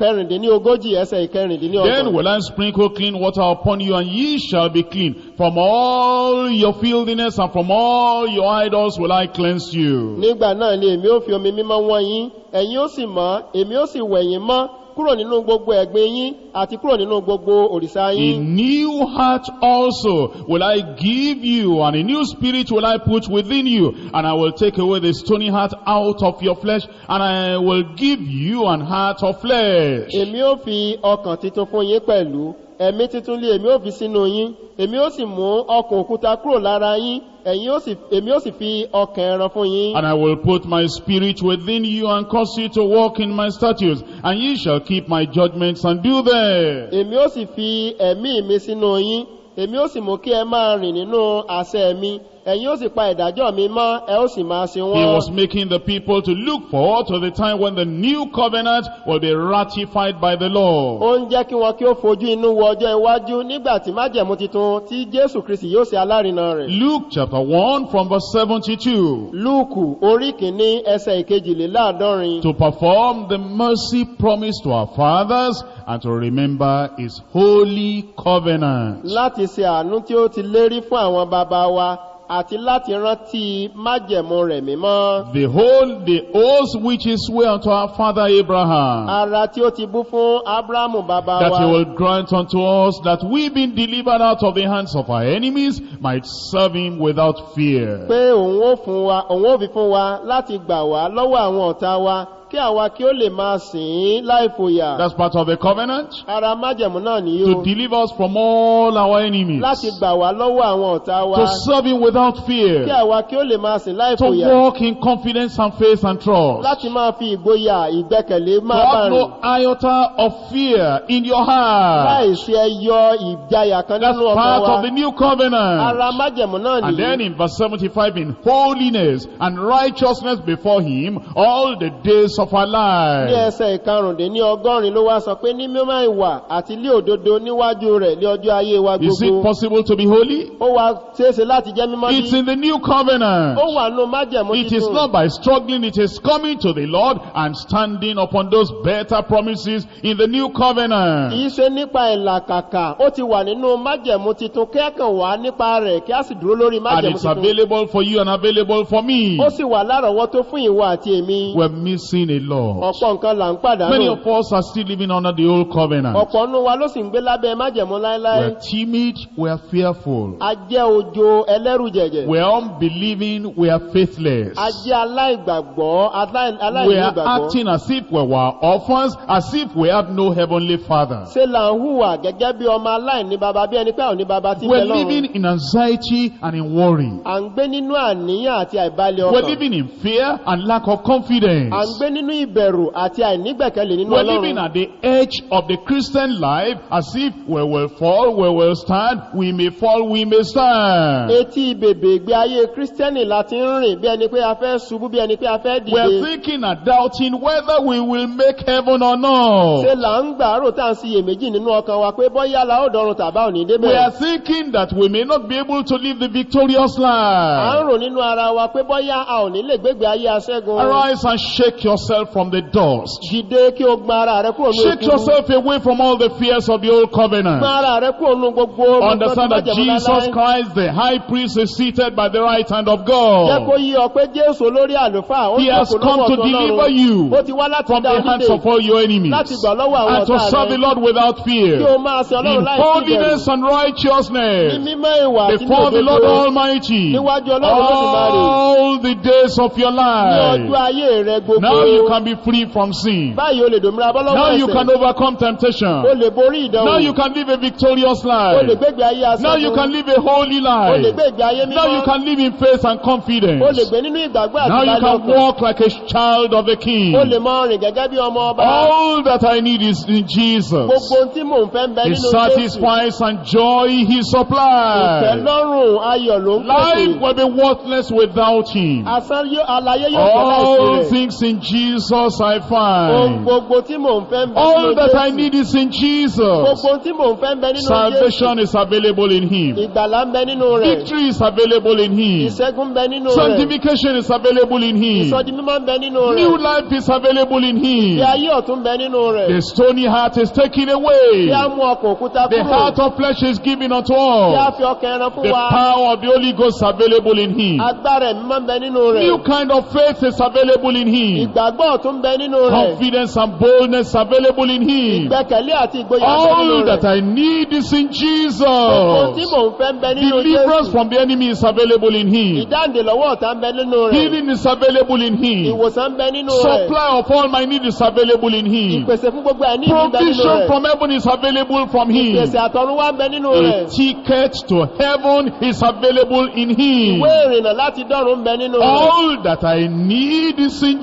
ogójì ẹsẹ̀ ìkẹrìndínní Then will I sprinkle clean water upon you, and ye shall be clean. From all your filthiness and from all your idols will I cleanse you. nígbà náà ni èmi ó fi omi mímọ́ wọ́n yín ẹ̀yin ó sì mọ́ èmi ó sì wẹ̀yìn mọ́ kúrò nínú gbogbo ẹ̀gbin yín àti kúrò nínú gbogbo òrìṣà A yín. new heart also will I give you, and a new spirit will I put within you, and I will take away the stony heart out of your flesh, and I will give you an heart of flesh. èmi ó fi ọkàn titun fún yín pẹ̀lú ẹ̀mí titun lé èmi ó fi sínú yín èmi ó sì mú ọkàn òkúta kúrò lára yín ẹ̀yin ó sì èmi ó sì fi ọkàn ẹran fún yín. And I will put my spirit within you and cause you to walk in my statutes, and ye shall keep my judgments and do them. èmi ó sì fi ẹ̀mí mi sínú yín èmi ó sì mú kí ẹ máa rìn nínú àṣẹ mi ẹ̀yin ó sì pa ìdájọ́ mi mọ́ ẹ ó sì máa ṣe He wọ́n. was making the people to look forward to the time when the new covenant will be ratified by the Lord. ó ń jẹ́ kí wọn kí ó fojú inú wo ọjọ́ iwájú nígbà tí májẹ̀mú titun tí jésù kristi yóò ṣe alárinà rẹ̀. Luke chapter 1 from verse 72. lúùkù orí kìíní ẹsẹ̀ ìkejìléláàádọ́rin To perform the mercy promised to our fathers and to remember his holy covenant. láti ṣe àánú tí ó ti lérí fún àwọn bàbá wa àti láti rántí májẹ̀mú rẹ̀ mímọ́. The whole, the oath which is swear unto our father Abraham. ara tí ó ti bú fún ábúráhámù bàbá that he wa. will grant unto us that we being delivered out of the hands of our enemies might serve him without fear. pé òun ó fún wa òun ó fi fún wa láti gbà wá lọ́wọ́ àwọn ọ̀tá wa kí àwa kí ó lè máa sìn ín láì fòyà. That's part of the covenant. ara májẹ̀mú náà nìyí To o deliver us from all our enemies. láti gbà wá lọ́wọ́ àwọn ọ̀tá wa To serve him without kí fear. àwa kí ó lè máa sìn láì To walk in confidence and faith and trust. láti máa fi ìgboyà ìgbẹ́kẹ̀lé To máa bá have rìn no iota of fear in your heart. láìsí ẹyọ ìjayà kan That's nínú ọkàn part wa. of the new covenant. ara májẹ̀mú náà And then nìyí. in verse 75, in holiness and righteousness before him all the days of our ní ẹsẹ̀ ìkarùndín ní ọgọ́rin ló wá sọ pé ní mímọ́ ìwà àti ilé òdodo níwájú rẹ̀ ní ọjọ́ ayé wa Is it gbogbo. possible to be holy? ó wá ṣeéṣe láti jẹ́ mímọ́ It's bí. in the new covenant. ó wà nù májẹ̀mú It is not by struggling, it is coming to the Lord and standing upon those better promises in the new covenant. kìí ṣe nípa ìlàkàkà ó ti wà nínú májẹ̀mú titun kẹ́kàn wá nípa rẹ̀ kí a sì dúró lórí And májẹ̀mú it's titun. available for you and available for me. ó sì wà lárọ̀ọ́wọ́tó fún ìwọ àti èmi. We're missing a lot. ọ̀pọ̀ nǹkan là ń Many pàdánù. of us are still living under the old covenant. ọ̀pọ̀ nínú wa ló sì ń gbé lábẹ́ májẹ̀mú láéláé. We're timid, we're fearful. a jẹ́ ojo ẹlẹ́rù jẹ̀jẹ̀. We're unbelieving, we are faithless. a jẹ́ aláìgbàgbọ́ alai- We are acting as if we were orphans, as if we have no heavenly father. ṣe là ń hùwà gẹ́gẹ́ bí ọmọ aláìní baba bí ẹni pé àwọn ní baba tí ń We're bẹ living lọ́run. in anxiety and in worry. à ń gbé nínú àníyàn àti àìbalẹ̀ ọkàn. living in fear and lack of confidence. à ń gbé nínú ìbẹ̀rù àti àìnígbẹ̀kẹ̀lé nínú We're living ọlọ́run. at the edge of the Christian life as if we will fall, we will stand, we may fall, we may stand. etí bèbè ìgbé ayé kírísítẹ́nì láti ń rìn bí ẹni pé a fẹ́ ṣubú bí ẹni pé a fẹ́ dìde. thinking and doubting whether we will make heaven or ṣe not. là ń gbàárò tá à ń siyèméjì nínú ọkàn wa pé bọ́yá la ó dọrùn tàbá ò ní We are débẹ̀. thinking that we may not be able to live the victorious à ń life. rò nínú ara wa pé bọ́yá a ò ní lè gbégbé ayé aṣẹ́gun. Arise and shake yourself yourself from the dust. dìde kí o gbọn ara rẹ kúrò ní Shake yourself away from all the fears of the old covenant. gbọn ara rẹ kúrò ní gbogbo nǹkan Understand tó that bá jẹ̀mú Jesus láéláé. Christ, the high priest, is seated by the right hand of jẹ́ kó God. yí ọ pé jésù olórí àlùfáà ó He has jókòó come lọ́wọ́ to ọ̀tún deliver Ọlọ́run. you ó ti wá láti from dá the ọ hands of nídè all your enemies láti gbà lọ́wọ́ àwọn and to ọ̀tá serve the rẹ Lord without kí o fear. máa sin In ọlọ́run láìsí ìbẹ̀rù holiness and ní righteousness mímọ́ ìwà àti ní before the Lord òdodo Almighty níwájú ọlọ́run lódùmarè all the days of your ní ọjọ́ life. ayé rẹ gbogbo Now you can be free from sin. báyìí o lè dòmìnira bọ́ Now lọ́wọ́ you can ẹ̀ṣẹ̀ overcome o temptation. lè borí ìdánwò Now you can live a victorious o lè life. gbégbé ayé Now you can live a holy o lè life. gbé ìgbé ayé Now you mímọ́ can live in faith and o lè confidence. gbé nínú ìgbàgbọ́ Now àti you can ìbálòpọ̀ walk like a child of the King. o lè mọ rìn gẹ́gẹ́ bí ọmọ ọba All that I need is in Jesus. gbogbo ohun tí mò ń fẹ́ ń bẹ He nínú Jésù satisfies and joy He supplies. ìtẹ́lọ́rùn ayọ̀ ló ń Life pèsè will be worthless without Him. yó- àlàyé yóò jẹ́ láìsí All things in Jesus I ohun find. gbogbo tí mò ń fẹ́ ń bẹ All that I need is in Jesus. gbogbo tí mò ń fẹ́ bẹ nínú Jésù Salvation is available in Him. ìgbàlà ń bẹ nínú rẹ̀ Victory is available in Him. ìṣẹ́gun ń bẹ nínú rẹ̀ Sanctification is available in Him. ìsọdi mímọ́ ń bẹ nínú rẹ̀ New life is available in Him. ìgbé ayé ọ̀tún ń bẹ nínú rẹ̀ The stony heart is taken away. á mú ọkàn òkúta The heart of flesh is given unto all. fi ọkàn ẹran fún The power of the Holy Ghost is available in Him. agbára ẹ̀mí máa ń bẹ nínú rẹ̀ New kind of faith is available in Him. Ìgbàgbọ́ ọ̀tún ń bẹ nínú rẹ̀ Confidence and boldness available in Him. ìgbẹ́kẹ̀lé àti ìgboyà bẹ nínú All that I need is in gbogbo tí Jesus. mò ń fẹ́ ń bẹ nínú Deliverance from the enemy is available in Him. ìdáǹdè lọ́wọ́ ọ̀tá ń bẹ nínú rẹ̀ Healing is available in Him. ìwòsàn ń bẹ nínú rẹ̀ Supply of all my need is available in Him. ìpèsè fún gbogbo ń bẹ nínú Provision from heaven is available from Him. ìpèsè àtọ̀run wá ń bẹ nínú A ticket to heaven is available in Him. ìwé ìrìnnà láti dọ́run ń bẹ nínú rẹ̀ All that I need is in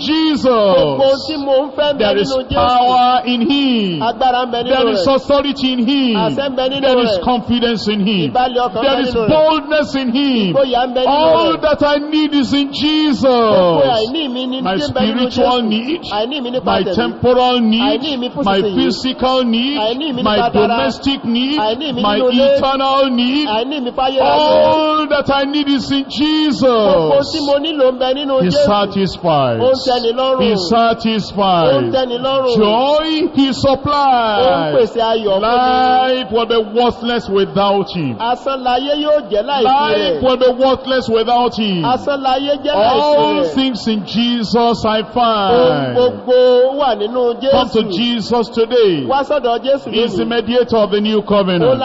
gbogbo tí ń fẹ́ There is power in Him. agbára ń bẹ nínú There is authority in Him. àṣẹ ń bẹ nínú There is confidence in Him. ìbálẹ̀ ọkàn There is boldness in Him. ìgboyà ń bẹ nínú All that I need is in gbogbo Jesus. àìní mi ní My spiritual need, àìní mi nípa my temporal need, Àìní mi fún my physical need, Àìní mi my nípa tara. domestic need, Àìní mi my nínú ilé. eternal need. àìní mi fáyé ráyé All that I need is in gbogbo tí Jesus. mo nílò ń bẹ nínú He satisfies. ó ń tẹ́ni lọ́rùn He tẹ́ni lọ́rùn Joy He supplies. Life will be worthless without Him. Life will be worthless without Him. All things in Jesus I find. Come to Jesus today. He is the mediator of the new covenant.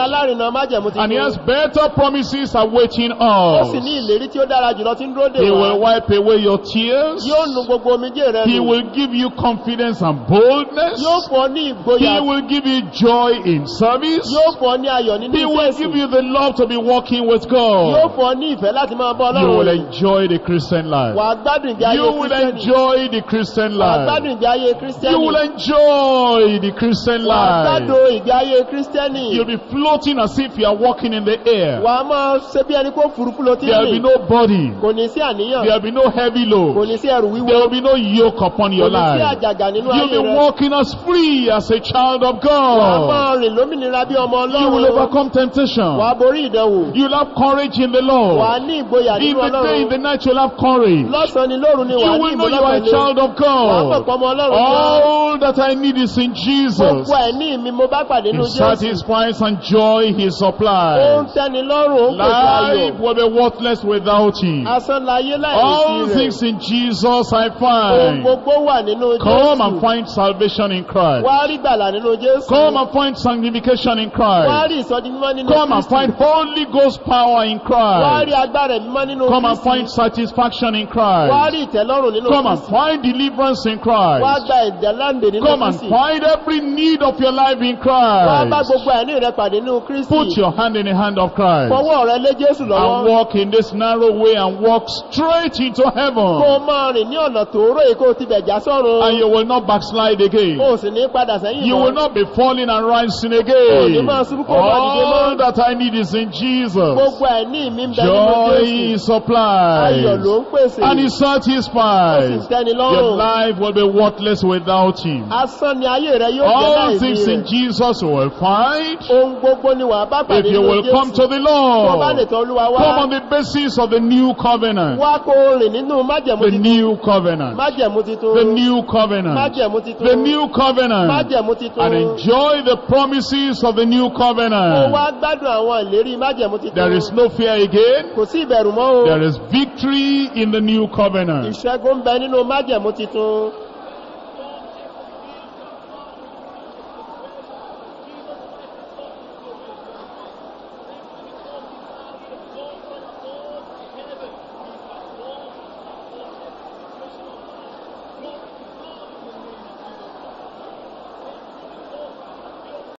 And he has better promises awaiting us. He will wipe away your tears. yóò nu gbogbo omijé rẹ He will give you confidence and boldness. yóò fún ọ ní ìgboyà He will give you joy in service. yóò fún ọ ní ayọ̀ nínú He will give you the love to be walking with yóò God. fún ọ ní ìfẹ́ láti máa bọ́ You will enjoy the Christian life. wà á gbádùn ìgbé ayé You will enjoy the Christian wà á life. gbádùn ìgbé ayé You will enjoy the Christian wà á life. gbádùn ìgbé ayé kírísítẹ́nì You'll be floating as if you are walking in the air. wà á máa ṣe bí ẹni kó furuufú ló ti There will be no burden. kò ní sí àníyàn There will be no heavy kò load. ní sí ẹrù wíwo There will be no yoke upon your life. You'll be walking as free as a child of God. You will overcome temptation. You'll have courage in the Lord. In the day, in the night, you'll have courage. You will know you are a child of God. All that I need is in Jesus. He satisfies and joy He supplies. Life will be worthless without Him. All things in Jesus I find. Gbogbo wà nínú Come and Jésù find salvation in Christ. wá rí gbàlà nínú Jésù Come and find sanctification in wá Christ. rí ìsọdi mímọ́ nínú Come and Kristi find Holy Ghost power in wá rí Christ. agbára mímọ́ nínú Come and Kristi find satisfaction in wá Christ. rí ìtẹ́lọ́rùn nínú Come and Kristi find deliverance in wá Christ. gba ìdẹ́láǹdè nínú Come and Kristi find every need of your life in wá bá Christ. gbogbo ẹ̀ní rẹ pàdé nínú Kristi Put your hand in the hand of Christ. fọwọ́ rẹ lé Jésù And lọ́wọ́ walk in this narrow way and walk straight into kó heaven. máa rìn ní ọ̀nà tòóró yìí kó o bẹ̀já And you will not backslide again. ò sì ní padà sẹ́yìn You will not be falling and rising again. máa ṣubú kó o máa dìde mọ́. All that I need is in Jesus. gbogbo ẹ̀ní mi ń bẹ nínú Joy Jésù is ayọ̀ ló ń pèsè And He ó sì satisfies. tẹ́ni Your life will be worthless without Him. asán ni ayé rẹ yóò jẹ́ All things in Jesus you will find ohun gbogbo ni wàá bá if you will come to the tó bá lè Lord. tọ́ olúwa Come on the basis of the new covenant. wá kó o rìn nínú májẹ̀mú The new covenant. májẹ̀mú titun. The new covenant, májẹ̀mú the new covenant, májẹ̀mú and enjoy the promises of the new covenant. wá gbádùn àwọn ìlérí májẹ̀mú There is no fear again. kò sí ìbẹ̀rù mọ́ o. There is victory in the new covenant. ìṣẹ́gun bẹ nínú májẹ̀mú titun